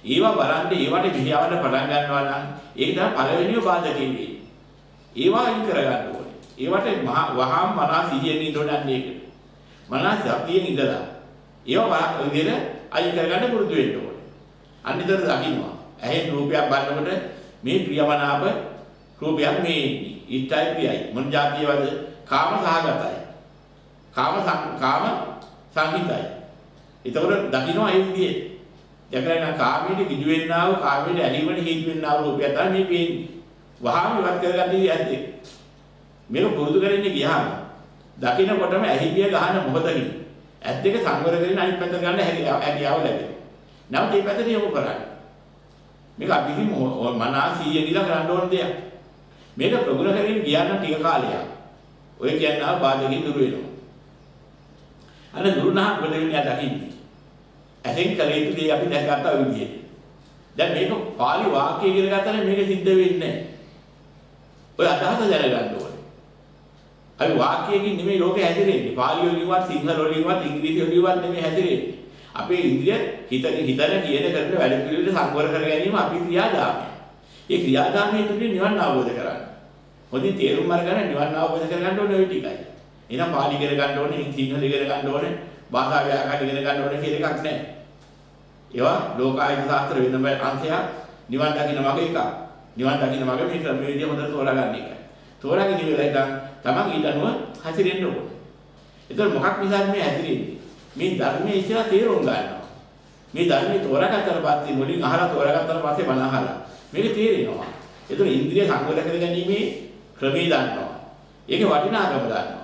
ඒවා බලන්න ඒවට විහියවන්න පටන් ගන්නවා නම් ඒක තමයි පළවෙනිම බාධකේ වෙන්නේ. ඒවා අයින් කරගන්න ඕනේ. ඒවට වහාම මනස සිහියෙන් ඉන්න ඕනේ අන්න ඒකට. මනස සතියෙන් ඉඳලා ඒවා විදිහට අයින් කරගන්න පුරුදු වෙන්න ඕනේ. අනිතර දකින්නවා. ඇහෙන් රූපයක් බලනකොට මේ ප්‍රියමනාප රූපයක් මේ ඉත්තයි ප්‍රියයි. මොන જાතියවද? කාම සහගතයි. කාම කාම සංහිතයි. ඒතකොට දකින්නවා ඒ විදිහට. දැකලා නම් කාමයේ කිදු වෙන්නා වූ කාමයේ ඇලීමට හේතු වෙන්නා වූ රූපය තමයි මේ පේන්නේ. වහාම ඉවත් කරගන්නේ ඇත්තේ. මේක පුරුදු කරගෙන ගියාම දකින්නකොටම ඇහිපිය ගහන මොහොතකින් ඇත් දෙක සංවර කරගෙන අනිත් පැත්තට ගන්න හැකියාව ලැබෙනවා. නැවත මේ පැත්තට යොමු කරන්න. මේක අපි හිම මනස 100 ගිලා කරන්න ඕන දෙයක්. මේක ප්‍රගුණ කරගෙන ගියා නම් ටික කාලයක්. ඔය කියනවා බාධකෙන් දුර වෙනවා. අනේ දුරුනහම මොකද වෙන්නේ දකින්නේ. ඇහෙන් කල යුතු දේ අපි දැක්කට ඔය විදිහට. දැන් මේක පාලි වාක්‍ය ඉගෙන ගත්තා නම් මේක සිද්ධ වෙන්නේ නැහැ. ඔය අදහස දැනගන්න ඕනේ. අපි වාක්‍යයකින් නෙමෙයි ලෝකේ හැදිරෙන්නේ. පාලි වලින්වත් සිංහල වලින්වත් ඉංග්‍රීසි වලින්වත් නෙමෙයි හැදිරෙන්නේ. අපේ ඉන්ද්‍රිය හිත හිතන කියන කරන වැඩ පිළිවෙල සංවර කර ගැනීම අපි ක්‍රියාදාමය. ඒ ක්‍රියාදාමයේ තුලින් නිවන් අවබෝධ කරගන්න. හොඳින් තේරුම් අරගෙන නිවන් අවබෝධ කරගන්න ඕනේ ওই ටිකයි. එහෙනම් පාලි ඉගෙන ගන්න ඕනේ, සිංහල ඉගෙන ගන්න ඕනේ, භාෂා ව්‍යාකරණ ඉගෙන ගන්න ඕනේ කියලා එකක් නැහැ. ඒවා ලෝකායත ශාස්ත්‍ර වෙනම අංශයක් නිවන් දකින්න මග එකක්. නිවන් දකින්න මග මේ ක්‍රමවේදය හොඳට තෝරාගන්න එකයි. තෝරාගෙන ඉවරයි දැන් තමන් ඊට අනුව හැසිරෙන්න ඕනේ. ඒතකොට මොකක් නිසාද මේ හැසිරෙන්නේ? මේ ධර්මයේ ඉස්සලා තේරුම් ගන්නවා. මේ ධර්මයේ තෝරාගත්තට පස්සේ මුලින් අහලා තෝරාගත්තට පස්සේ බණ අහලා මේක තේරෙනවා. ඒතකොට ඉන්ද්‍රිය සංවර කරගැනීමේ ක්‍රමී දන්නවා. ඒකේ වටිනාකම දන්නවා.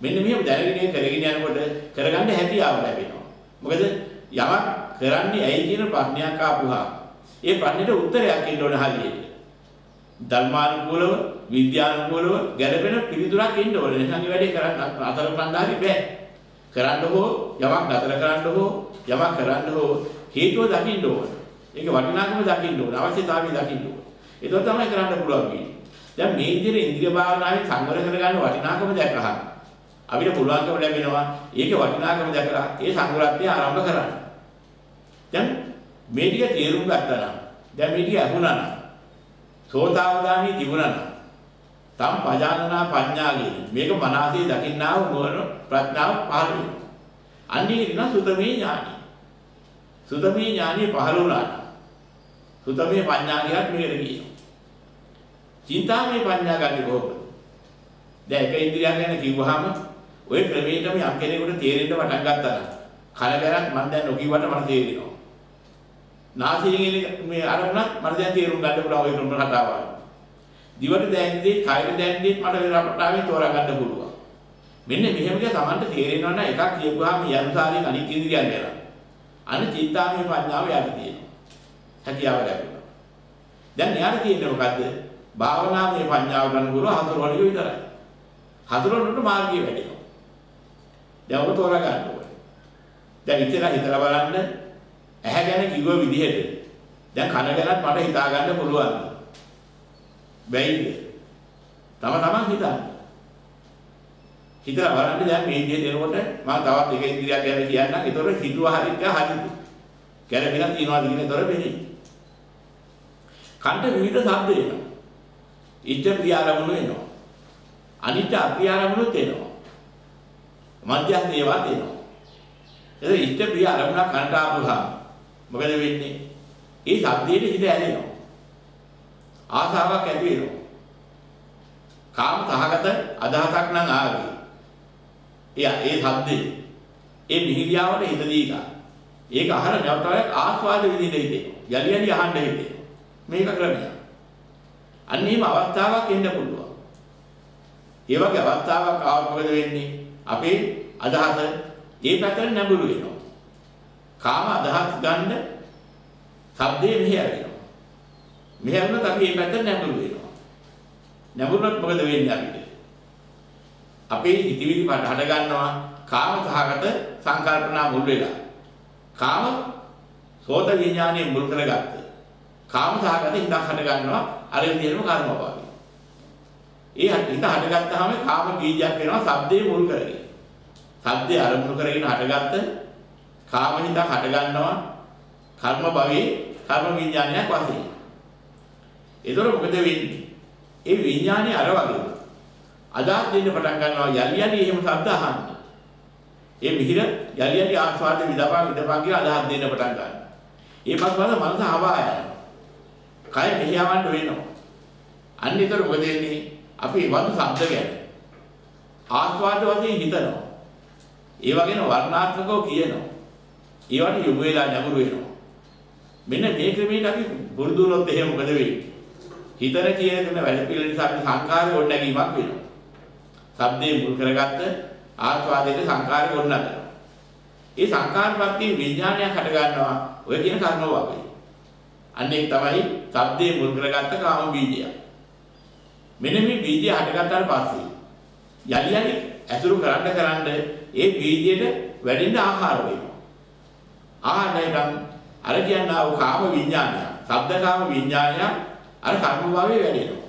මෙන්න මෙහෙම දැනගෙන කරගෙන යනකොට කරගන්න හැකියාව ලැබෙනවා. මොකද යමක් කරන්නේ ඇයි කියන ප්‍රශ්නයක් ආපුහා ඒ ප්‍රශ්නෙට උත්තරයක් එන්න ඕන හරියට. ධර්මානුකූලව, විද්‍යානුකූලව ගැළපෙන පිළිතුරක් එන්න ඕනේ. නැත්නම් ඒ වැඩේ කරන්න අතර කරන්න හරි බෑ. කරන්න හෝ යමක් නතර කරන්න හෝ යමක් කරන්න හෝ හේතුව දකින්න ඕන. ඒක වටිනාකම දකින්න ඕන. අවශ්‍යතාවය දකින්න ඕන. ඒක තමයි කරන්න පුළුවන් වෙන්නේ. දැන් මේ විදිහට ඉන්ද්‍රිය භාවනාවේ සංවර කරගන්න වටිනාකම දැකලා අපිට පුළුවන්කම ලැබෙනවා ඒකේ වටිනාකම දැකලා ඒ සංග්‍රහය ආරම්භ කරන්න. දැන් මේ ටික තේරුම් ගත්තා නම් දැන් මේ ටික අහුණා නම් සෝතාවදානී තිබුණා නම් තම් පජානනා පඤ්ඤා කියන්නේ මේක මනසේ දකින්නා වූ නුවණ ප්‍රඥාව පහළ වෙනවා. අන්නේ කියන සුතමේ ඥානි. සුතමේ ඥානි පහළ වුණා නම් සුතමේ පඤ්ඤා කියත් මේකට කියනවා. චින්තාමේ පඤ්ඤා ගන්නේ කොහොමද? දැන් එක ඉන්ද්‍රියක් ගැන කිව්වහම ওই ක්‍රමයටම යම් කෙනෙකුට තේරෙන්න පටන් ගත්තා නම් කනගරක් මම දැන් නොකියවට මට තේරෙනවා. නාසයෙන් මේ අරමුණක් මට දැන් තේරුම් ගන්න පුළුවන් ওই ක්‍රම කතාව. දිවට දැනෙන්නේ, කයට දැනෙන්නේ මට වෙලාවටාවේ තෝරා ගන්න පුළුවන්. මෙන්න මෙහෙම කිය තමන්ට තේරෙනවා නම් එකක් කියපුවාම යනුසාරින් අනිත් ඉන්ද්‍රියන් ගැන. අන්න චින්තාමය ප්‍රඥාව යට තියෙනවා. හැකියාව ලැබෙනවා. දැන් යාර කියන්නේ මොකද්ද? භාවනාමය ප්‍රඥාව ගන්න ගුරු හතර වලින් විතරයි. හතර වලට මාර්ගය වැඩෙනවා. දැන් ඔබ තෝරා ගන්න ඕනේ. දැන් ඉතලා හිතලා බලන්න ඇහැ ගැන කිව්ව විදිහට දැන් කන ගැනත් මට හිතා ගන්න පුළුවන්. බැයිද? තම තමන් හිතන්න. හිතලා බලන්න දැන් මේ විදිහට එනකොට මම තවත් එක ඉන්ද්‍රියක් ගැන කියන්නම්. ඒතකොට හිතුව හරියට හරිද? ගැළපෙලා තියනවාද කියන තොර වෙන්නේ. කන්ට විවිධ ශබ්ද එනවා. ඉච්ඡ ප්‍රිය ආරමුණු එනවා. අනිත්‍ය අප්‍රිය ආරමුණුත් එනවා. මධ්‍යස්ථ ඒවා තියෙනවා. එතකොට ඉෂ්ට ප්‍රිය අරමුණක් කනට ආපුහම මොකද වෙන්නේ? ඒ ශබ්දයේ හිත ඇලෙනවා. ආසාවක් ඇති වෙනවා. කාම සහගත අදහසක් නම් ආවේ. එයා ඒ ශබ්දේ ඒ මිහිරියාවට හිත දීලා. ඒක අහන නැවතවයක් ආස්වාද විඳින්න හිතෙනවා. යලි යලි අහන්න හිතෙනවා. මේක ක්‍රමයක්. අන්න එහෙම අවස්ථාවක් එන්න පුළුවන්. ඒ වගේ අවස්ථාවක් ආවොත් මොකද වෙන්නේ? අපේ අදහස ඒ පැත්තට නැඹුරු වෙනවා. කාම අදහස් ගන්න ශබ්දේ මෙහෙයවෙනවා. මෙහෙයවුනොත් අපි මේ පැත්තට නැඹුරු වෙනවා. නැඹුරුනොත් මොකද වෙන්නේ අපිට? අපේ හිතවිලි පට හට ගන්නවා කාම සහගත සංකල්පනා මුල් වෙලා. කාම සෝත විඥානයේ මුල් කරගත්ත. කාම සහගත හිතක් හට ගන්නවා අර විදිහටම කර්ම භාවය. ඒ හිත හටගත්තාම කාම බීජයක් වෙනවා ශබ්දේ මුල් කරගෙන. ශබ්දේ අරමුණු කරගෙන හටගත්ත කාම හිතක් හට ගන්නවා කර්ම භවයේ කර්ම විඥානයක් වශයෙන්. ඒතර මොකද වෙන්නේ? ඒ විඥානේ අර වගේ අදාත් දෙන්න පටන් ගන්නවා යලි යලි එහෙම ශබ්ද අහන්න. ඒ මිහිර යලි යලි ආස්වාද විදපා විදපා කියලා අදාත් දෙන්න පටන් ගන්නවා. ඒ පස්වල මනස හවා යනවා. කය මෙහියවන්න වෙනවා. අන්න ඒතර මොකද වෙන්නේ? අපි වඳු ශබ්ද ගැන ආස්වාද වශයෙන් හිතනවා. ඒ වගේම වර්ණාත්මකව කියනවා. ඒවට යොමු වෙලා නැඹුරු වෙනවා. මෙන්න මේ ක්‍රමයට අපි පුරුදු වුණොත් එහෙම මොකද වෙන්නේ? හිතන කියන වැඩ පිළිවෙල නිසා අපි සංකාරය ගොඩනැගීමක් වෙනවා. සබ්දේ මුල් කරගත්ත ආස්වාදයේ සංකාරය ගොඩනගනවා. ඒ සංකාරපත්ති විඥානයක් හට ගන්නවා ඔය කියන කර්ම වගේ. අන්න ඒක තමයි සබ්දේ මුල් කරගත්ත කාම බීජය. මෙන්න මේ බීජය හටගත්තාට පස්සේ යලි යලි ඇසුරු කරන්න කරන්න ඒ බීජයට වැඩෙන්න ආහාර වෙනවා. ආහාරය නම් අර කියනා වූ කාම විඥානය, ශබ්ද කාම විඥානය අර කර්ම භාවයේ වැඩෙනවා.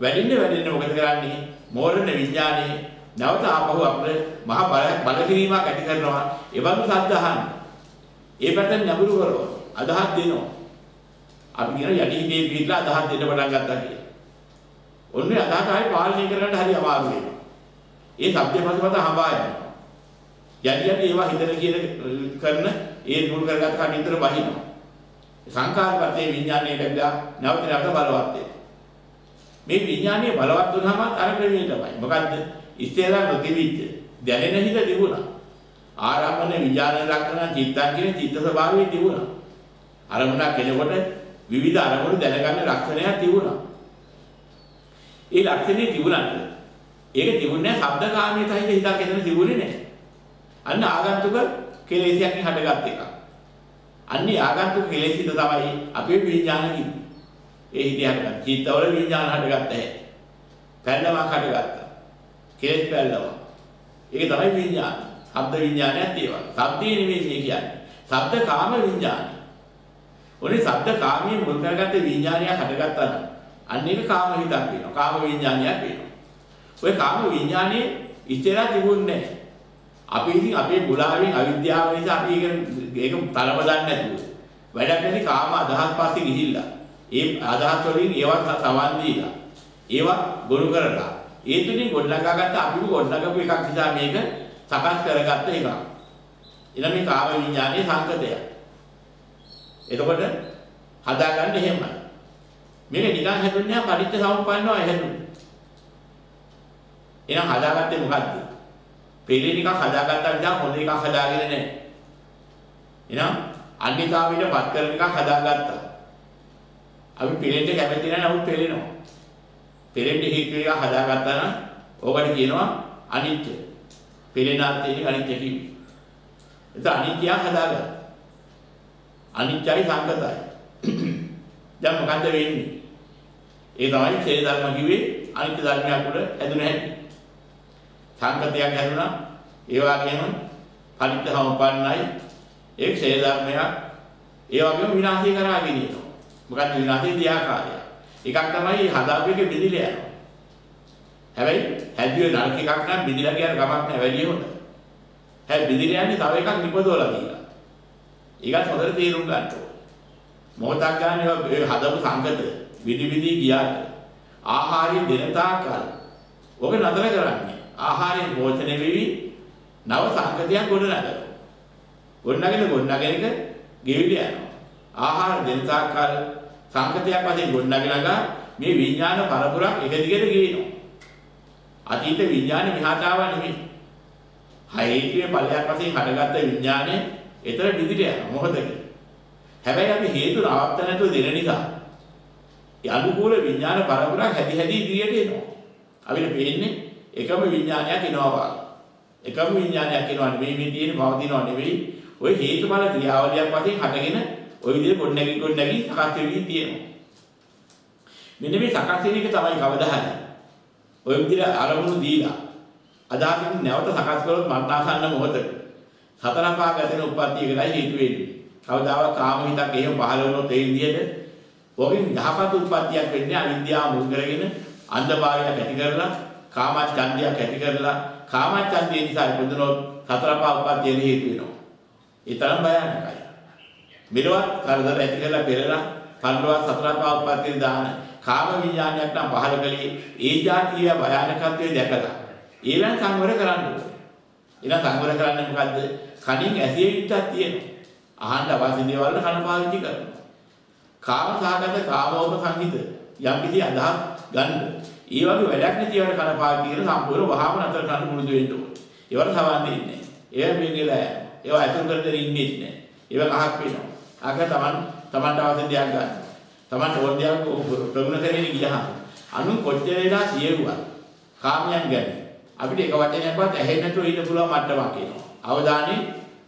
වැඩෙන්න වැඩෙන්න මොකද කරන්නේ? මෝරණ විඥානේ නැවත ආපහු අපේ මහ බල බල කිරීමක් ඇති කරනවා. ඒ වගේ සද්ද අහන්න. ඒ පැත්තෙන් නැඹුරු කරනවා. අදහස් දෙනවා. අපි කියන යටි හිතේ පිටලා අදහස් දෙන්න පටන් ගත්තා කියලා. ඔන්නේ අදහස් ආයේ පාලනය කරගන්න හරි අමාරු වෙනවා. ඒ සබ්ද පසුපස හඹා යනවා. යටි යටි ඒවා හිතන කියන කරන ඒ නුල් කරගත් කටින්තර බහිනවා. සංකාරපතේ විඥානයේ ලැබලා නැවත නැවත බලවත් වෙනවා. මේ විඥානීය බලවත් වුණාම අර ක්‍රමයේ තමයි. මොකද්ද? ඉස්සෙල්ලා නොතිබිච්ච දැනෙන හිත තිබුණා. ආරම්භන විඥාන ලක්ෂණ චිත්තං කියන චිත්ත ස්වභාවය තිබුණා. අරමුණක් කෙනෙකුට විවිධ අරමුණු දැනගන්න ලක්ෂණයක් තිබුණා. ඒ ලක්ෂණේ තිබුණාට ඒක තිබුණේ ශබ්දකාමී තහිත හිතක් එතන තිබුණේ නැහැ. අන්න ආගන්තුක කෙලෙසයක් හටගත් එකක්. අන්නේ ආගන්තුක කෙලෙසිත තමයි අපේ විඥාන කිව්වේ. ඒ හිතේ හටගත් චිත්තවල විඥාන හටගත්ත හැටි. පැල්ලමක් හටගත්තා. කෙලෙස් පැල්ලම. ඒක තමයි විඥාන. ශබ්ද විඥානයත් ඒ වගේ. ශබ්දේ නෙමෙයි මේ කියන්නේ. ශබ්ද කාම විඥානය. ඔනේ ශබ්ද කාමයේ මුල් කරගත්ත විඥානයක් හටගත්තා නම් අන්න ඒක කාම හිතක් වෙනවා. කාම විඥානයක් වෙනවා. ඔය කාම විඥානයේ ඉස්සෙල්ලා තිබුණේ නැහැ. අපි ඉතින් අපේ මුලාවෙන් අවිද්‍යාව නිසා අපි ඒක ඒක තරම දන්නේ නැතුව වැඩක් නැති කාම අදහස් පස්සේ ගිහිල්ලා ඒ අදහස් වලින් ඒවත් සවන් දීලා ඒවා ගොනු කරලා ඒ තුලින් ගොඩනගාගත්ත අපිම ගොඩනගපු එකක් නිසා මේක සකස් කරගත්ත එකක්. එන මේ කාම විඥානයේ සංකතය. එතකොට හදාගන්න එහෙමයි. මේක නිකන් හැදුන්නේ නැහැ පරිත්‍ය සමුප්පන්නව හැදුන්නේ. එහෙනම් හදාගත්තේ මොකද්ද? පෙළේ නිකන් හදාගත්තා නිසා හොඳ එකක් හදාගෙන නැහැ. එහෙනම් අන්‍යතාවයට පත් කරන එකක් හදාගත්තා. අපි පෙළෙන්න කැමති නැහැ නමුත් පෙළෙනවා. පෙළෙන්න හේතු එක හදාගත්තා නම් ඕකට කියනවා අනිත්‍ය. පෙළෙන අර්ථයෙන් අනිත්‍ය කිව්වේ. ඒක අනිත්‍ය හදාගත්තා. අනිත්‍යයි සංකතයි. දැන් මොකද්ද වෙන්නේ? ඒ තමයි ඡේද ධර්ම කිව්වේ අනිත්‍ය ධර්මයක් උඩ හැදුන හැටි. සංකතයක් හැදුනා ඒ වගේම පරිත්‍ත සම්පන්නයි ඒ ඡේද ධර්මයක් ඒ වගේම විනාශය කරා ගෙනියනවා. මොකද්ද විනාශයේ දියාකාරය. එකක් තමයි හදාපු එකේ බිඳිලා යනවා. හැබැයි හැදුවේ නරක එකක් නම් බිඳිලා කියන ගමක් නෑ වැඩි හොඳ. හැබැයි බිඳිලා යන්නේ තව එකක් නිපදවලා දීලා. ඒකත් හොඳට තේරුම් ගන්න ඕනේ. මොහොතක් ගන්න හදපු සංගත විදි විදි ගියාට ආහාරය දෙන තාක්කල් ඔබ නතර කරන්නේ. ආහාරයෙන් පෝෂණය වෙවි නව සංගතියක් ගොඩනගනවා. ගොඩනගෙන ගොඩනගෙන එක ගෙවිල යනවා. ආහාර දෙන තාක්කල් සංගතයක් වශයෙන් ගොඩනගෙනගා මේ විඥාන පරපුරක් එක දිගට ගේනවා. අතීත විඥාන විහාතාව නෙමෙයි. හේතුවේ ඵලයක් වශයෙන් හටගත්ත විඥානය එතන විදිහට යනවා මොහොතකින්. හැබැයි අපි හේතු නවත්ත නැතුව දෙන නිසා අනුකූල විඥාන පරපුරක් හැදි හැදි ඉදිරියට එනවා. අපිට පේන්නේ එකම විඥානයක් එනවා වගේ. එකම විඥානයක් එනවා නෙවෙයි මේ තියෙන පවතිනවා නෙවෙයි. ওই හේතුඵල ක්‍රියාවලියක් වශයෙන් හටගෙන ওই විදිහට ගොඩනැගි ගොඩනැගි සකස් වෙවි තියෙනවා. මෙන්න මේ සකස් වෙන එක තමයි කවදා හරි. ওই විදිහට අරමුණු දීලා අදාකින් නැවත සකස් කළොත් මරණාසන්න මොහොතක සතර පහ ගැතෙන උප්පත්තියකටයි හේතු වෙන්නේ. කවදාවත් කාම හිතක් එහෙම පහළ වුණොත් ඒ විදිහට ඔකින් යහපත් උත්පත්තියක් වෙන්නේ අවිද්‍යාව මුල් කරගෙන අන්ධභාවයක් ඇති කරලා කාමච්ඡන්දයක් ඇති කරලා කාමච්ඡන්දය නිසා ඉපදුනොත් සතර පහ උප්පත්තියට හේතු වෙනවා. ඒ තරම් භයානකයි. මෙලොවත් කරදර ඇති කරලා පෙරලා පරලොවත් සතර පහ උප්පත්තිය දාන කාම විඥානයක් නම් පහළ කලේ ඒ જાතිය භයානකත්වයේ දැකලා ඊළඟ සංවර කරන්න ඕනේ. ඊළඟ සංවර කරන්නේ මොකද්ද? කනින් ඇසිය යුත්තක් තියෙනවා. අහන්න අවශ්‍ය දේවල් කන පාවිච්චි කරනවා. කාම සහගත කාමෝප සංහිත යම් කිසි අදහස් ගන්න. ඒ වගේ වැඩක් නැති ඒවාට කන පාවිච්චි කරන සම්පූර්ණ වහාම නතර කරන්න පුරුදු වෙන්න ඕනේ. ඒවට සවන් දෙන්නේ නැහැ. ඒවා මේකලා ඒවා අතුරු කරගෙන ඉන්නේ නැහැ. ඒවා කහක් වෙනවා. අක තමන් තමන්ට අවශ්‍ය දෙයක් ගන්න. Taman ඕන දෙයක් ප්‍රගුණ කරගෙන ගියහම අනුන් කොච්චර වෙලා සියුවා කාමයන් ගැන අපිට එක වචනයක්වත් ඇහෙන්නේ නැතුව ඉන්න පුළුවන් මට්ටමක් එනවා. අවධානය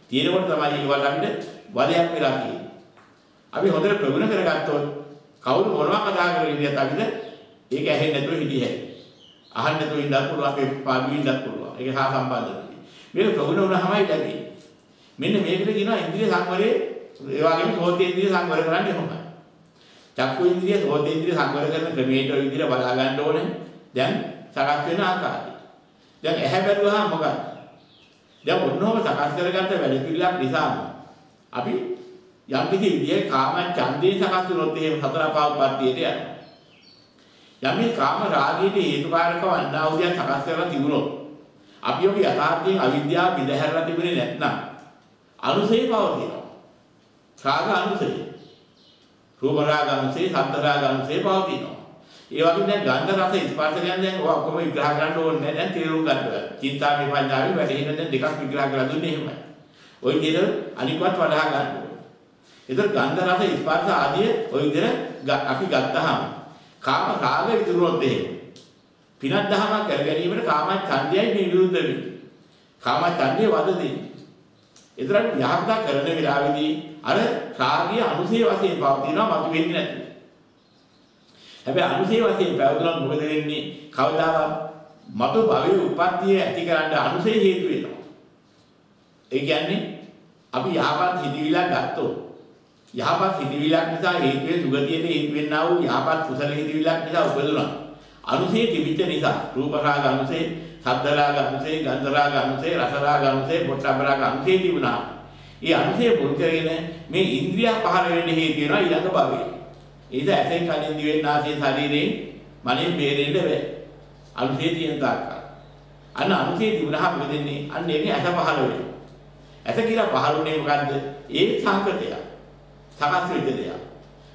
තියෙනකොට තමයි ඒවල් අපිට වදයක් වෙලා තියෙන්නේ. අපි හොඳට ප්‍රගුණ කරගත්තොත් කවුරු මොනවා කතා කරගෙන ඉඳියත් අපිට ඒක ඇහෙන්නේ නැතුව හිටිය හැකියි. අහන්න නැතුව ඉන්නත් පුළුවන් අපේ පාඩුවේ ඉන්නත් පුළුවන්. ඒක හා සම්බන්ධයි. මේක ප්‍රගුණ වුණාමයි ලැබෙන්නේ. මෙන්න මේකට කියනවා ඉන්ද්‍රිය සංවරයේ ඒ වගේම සෝතේ ඉන්ද්‍රිය සංවර කරන්නේ කොහොමද? චක්කු ඉන්ද්‍රිය සෝතේ ඉන්ද්‍රිය සංවර කරන ක්‍රමයට ඔය විදිහට බලා ගන්න ඕනේ. දැන් සකස් වෙන ආකාරය. දැන් ඇහැ බැලුවහම මොකක්ද? දැන් ඔන්නෝම සකස් කරගත්ත වැඩ පිළිලක් නිසාම අපි යම් කිසි විදිහේ කාම ඡන්දේ සකස් වුණොත් එහෙම සතර පාවපත්තියට යනවා. යම් මේ කාම රාගයේ හේතුකාරක වන්නා වූ දේ සකස් කරලා තිබුණොත් අපි ඔබ යථාර්ථයෙන් අවිද්‍යාව බිඳහැරලා තිබුණේ නැත්නම් අනුසය පවතිනවා. රාග අනුසය. රූප රාග අනුසය, සද්ද රාග අනුසය පවතිනවා. ඒ වගේම දැන් ගන්ධ රස ස්පර්ශ ගැන දැන් ඔය ඔක්කොම විග්‍රහ කරන්න ඕනේ නැහැ. දැන් තේරුම් ගන්න බෑ. චින්තාමය පඤ්ඤාවේ වැටෙන දැන් දෙකක් විග්‍රහ කරලා දුන්නේ එහෙමයි. ওই විදිහට අනිකවත් වඩා ගන්න ඕනේ. ඒතර ගන්ධ රස ස්පර්ශ ආදී ওই විදිහට අපි ගත්තාම කාම රාග ඉදිරියට එහෙම. පිනක් දහමක් කර ගැනීමට කාම ඡන්දයයි මේ විරුද්ධ වෙන්නේ. කාම ඡන්දේ වද දෙන්නේ. ඒතර යහපත කරන වෙලාවේදී අර රාගය අනුසය වශයෙන් පවතිනවා මතු වෙන්නේ නැතුව. හැබැයි අනුසය වශයෙන් පැවතුනොත් මොකද වෙන්නේ? කවදාවත් මතු භවයේ උප්පත්තිය ඇති කරන්න අනුසය හේතු වෙනවා. ඒ කියන්නේ අපි යහපත් හිතවිලා ගත්තොත් යහපත් හිතවිලක් නිසා හේතුවේ සුගතියට හේතු වෙන්නා වූ යහපත් කුසල හිතවිලක් නිසා උපදුණා. අනුසය තිබිච්ච නිසා රූප රාග අනුසය, ශබ්ද රාග අනුසය, ගන්ධ රාග අනුසය, රස රාග අනුසය, පොට්ටබ්බ රාග අනුසය තිබුණා. ඒ අනුසය පුල් කරගෙන මේ ඉන්ද්‍රිය පහළ වෙන්න හේතු වෙනවා ඊළඟ භවයේ. ඒක ඇසෙන් කනින් දිවෙන් නාසයෙන් ශරීරයෙන් මනෙන් බේරෙන්න බෑ. අනුසය තියෙන තාක්කල්. අන්න අනුසය තිබුණාම මොකද වෙන්නේ? අන්න ඒකේ ඇස පහළ වෙනවා. ඇස කියලා පහළුනේ මොකද්ද? ඒ සංකතය. සකස් වෙච්ච දෙයක්.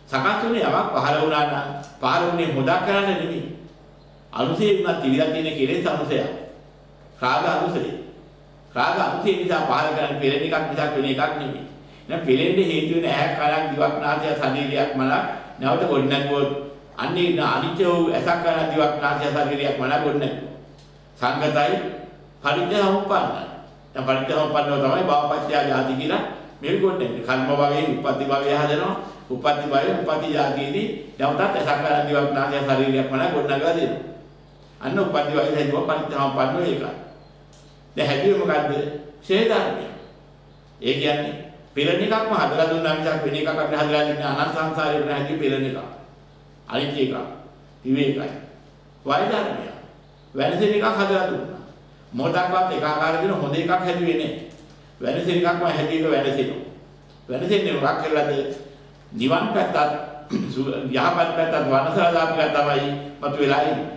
සකස් වුණේ යමක් පහළ වුණා නම් පහළ වුණේ මොදා කරන්න නෙමෙයි. අනුසය වුණා තිබිලා තියෙන කෙලෙස් අනුසය. රාග අනුසය. රාග අනුසය නිසා පහළ කරන්නේ පෙළෙන එකක් නිසා වෙන එකක් නෙමෙයි. දැන් පෙළෙන්න හේතු වෙන ඇහැක් කලක් දිවක් නාසය ශරීරයක් මනක් නැවත ගොඩනැගුවොත් අන්නේ අනිත්‍ය වූ ඇසක් කලක් දිවක් නාසය ශරීරයක් මනක් ගොඩනැගුවා. සංගතයි පරිත්‍යාසම්පන්නයි. දැන් පරිත්‍යාසම්පන්නව තමයි භවපත්‍ය ආදී කියලා මේක ගොඩනැගෙන්නේ. කර්ම භවයේ උපපති භවය හදනවා. උපපති භවයේ උපපති જાතියේදී නැවතත් ඇසක් කලක් දිවක් නාසය ශරීරයක් මනක් ගොඩනගලා දෙනවා. අන්න උපපති භවයේ හැදුවා පරිත්‍යාසම්පන්නව ඒකයි. දැන් හැදුවේ මොකද්ද? ඡේ ධර්මය. ඒ කියන්නේ පෙළෙන එකක්ම හදලා දුන්නා මිසක් වෙන එකක් අපිට හදලා දෙන්නේ අනන්ත සංසාරේ වෙන හැටි පෙළෙන එක. අනිත් එක විවේකයි. වය ධර්මය. වෙනසෙන එකක් හදලා දුන්නා. මොකක්වත් එක ආකාර දෙන හොඳ එකක් හැදුවේ නෑ. වෙනසෙන එකක්ම හැදි එක වෙනසෙනවා. වෙනසෙන්නේ මොකක් කරලාද? නිවන් පැත්තත් යහපත් පැත්තත් වනසලා දාපිලා තමයි මතුවලා ඉන්නේ.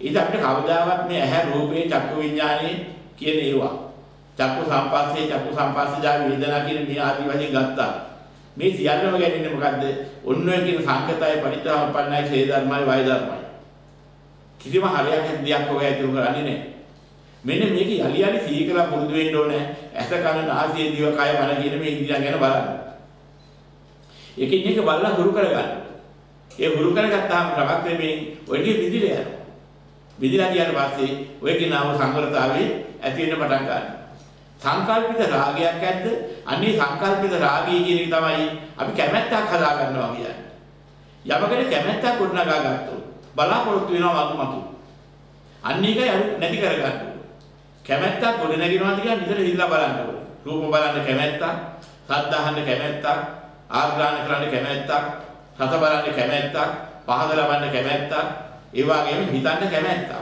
ඒක අපිට කවදාවත් මේ ඇහැ රූපේ චක්කු විඥානේ කියන ඒවා චක්කු සම්පස්සේ චක්කු සම්පස්සජා වේදනා කියන මේ ආදි වශයෙන් ගත්තා. මේ සියල්ලම ගැන්නේ මොකද්ද? ඔන්න ඔය කියන සංකතය පරිත්‍යාසම්පන්නයි ඡේ ධර්මයි වය ධර්මයි. කිසිම හරයක් දෙයක් ඔය ඇතුළු කරන්නේ නැහැ. මෙන්න මේක යලි යලි සීකලා පුරුදු වෙන්න ඕනේ. ඇස කන නාසය දිව කය මන කියන මේ ඉන්ද්‍රියන් ගැන බලන්න. එකින් එක බලලා හුරු කරගන්න. ඒ හුරු කරගත්තාම ක්‍රමක්‍රමයෙන් ඔය ටික විදිලා යනවා. විදිලා ගියාට පස්සේ ඔය කියනව සංවරතාවේ ඇති වෙන්න පටන් ගන්නවා. සංකල්පිත රාගයක් ඇද්ද? අන්නේ සංකල්පිත රාගය කියන එක තමයි අපි කැමැත්තක් හදා ගන්නවා කියන්නේ. යමකට කැමැත්තක් ගොඩනගා ගත්තොත් බලාපොරොත්තු වෙනවා මතු මතු. අන්න ඒකයි අර නැති කරගන්න. කැමැත්තක් ගොඩ නැගිනවාද කියලා නිතර හිතලා බලන්න ඕනේ. රූප බලන්න කැමැත්තක්, ශබ්ද අහන්න කැමැත්තක්, ආග්‍රහණ කරන්න කැමැත්තක්, රස බලන්න කැමැත්තක්, පහද ලබන්න කැමැත්තක්, ඒ වගේම හිතන්න කැමැත්තක්.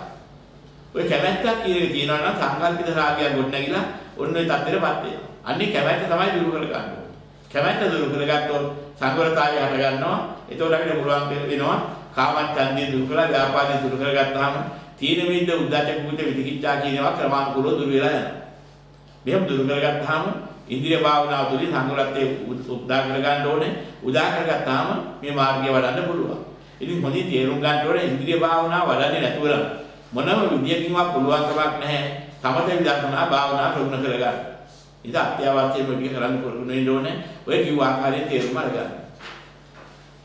ඔය කැමැත්තක් කියන එක තියෙනවා නම් සංකල්පිත රාගයක් ගොඩ නැගිලා ඔන්න ඔය තත්ත්වෙටපත් වෙනවා. අන්නේ කැමැත්ත තමයි දුරු කරගන්න ඕනේ. කැමැත්ත දුරු කරගත්තොත් සංවරතාවය හට ගන්නවා. එතකොට අපිට පුළුවන් වෙනවා කාමච්ඡන්දිය දුරු කරලා ව්‍යාපාදේ දුරු කරගත්තාම තීන මිද්ද උද්දච්ච කුච්ච විචිකිච්ඡා කියනවා ක්‍රමානුකූලව දුරු වෙලා යනවා. මෙහෙම දුරු කරගත්තාම ඉන්ද්‍රිය භාවනාව තුළින් සංවරත්වයේ උදා කරගන්න ඕනේ. උදා කරගත්තාම මේ මාර්ගය වඩන්න පුළුවන්. ඉතින් හොඳින් තේරුම් ගන්න ඕනේ ඉන්ද්‍රිය භාවනාව වඩන්නේ නැතුව මොනම විදියකින්වත් පුළුවන් කමක් නැහැ. සමත විදර්ශනා භාවනා ප්‍රගුණ කරගන්න. ඉතින් අත්‍යවශ්‍යම විදිය කරන්න පුරුදු වෙන්න ඕනේ. ඔය කිව්ව ආකාරයෙන් තේරුම් අරගන්න.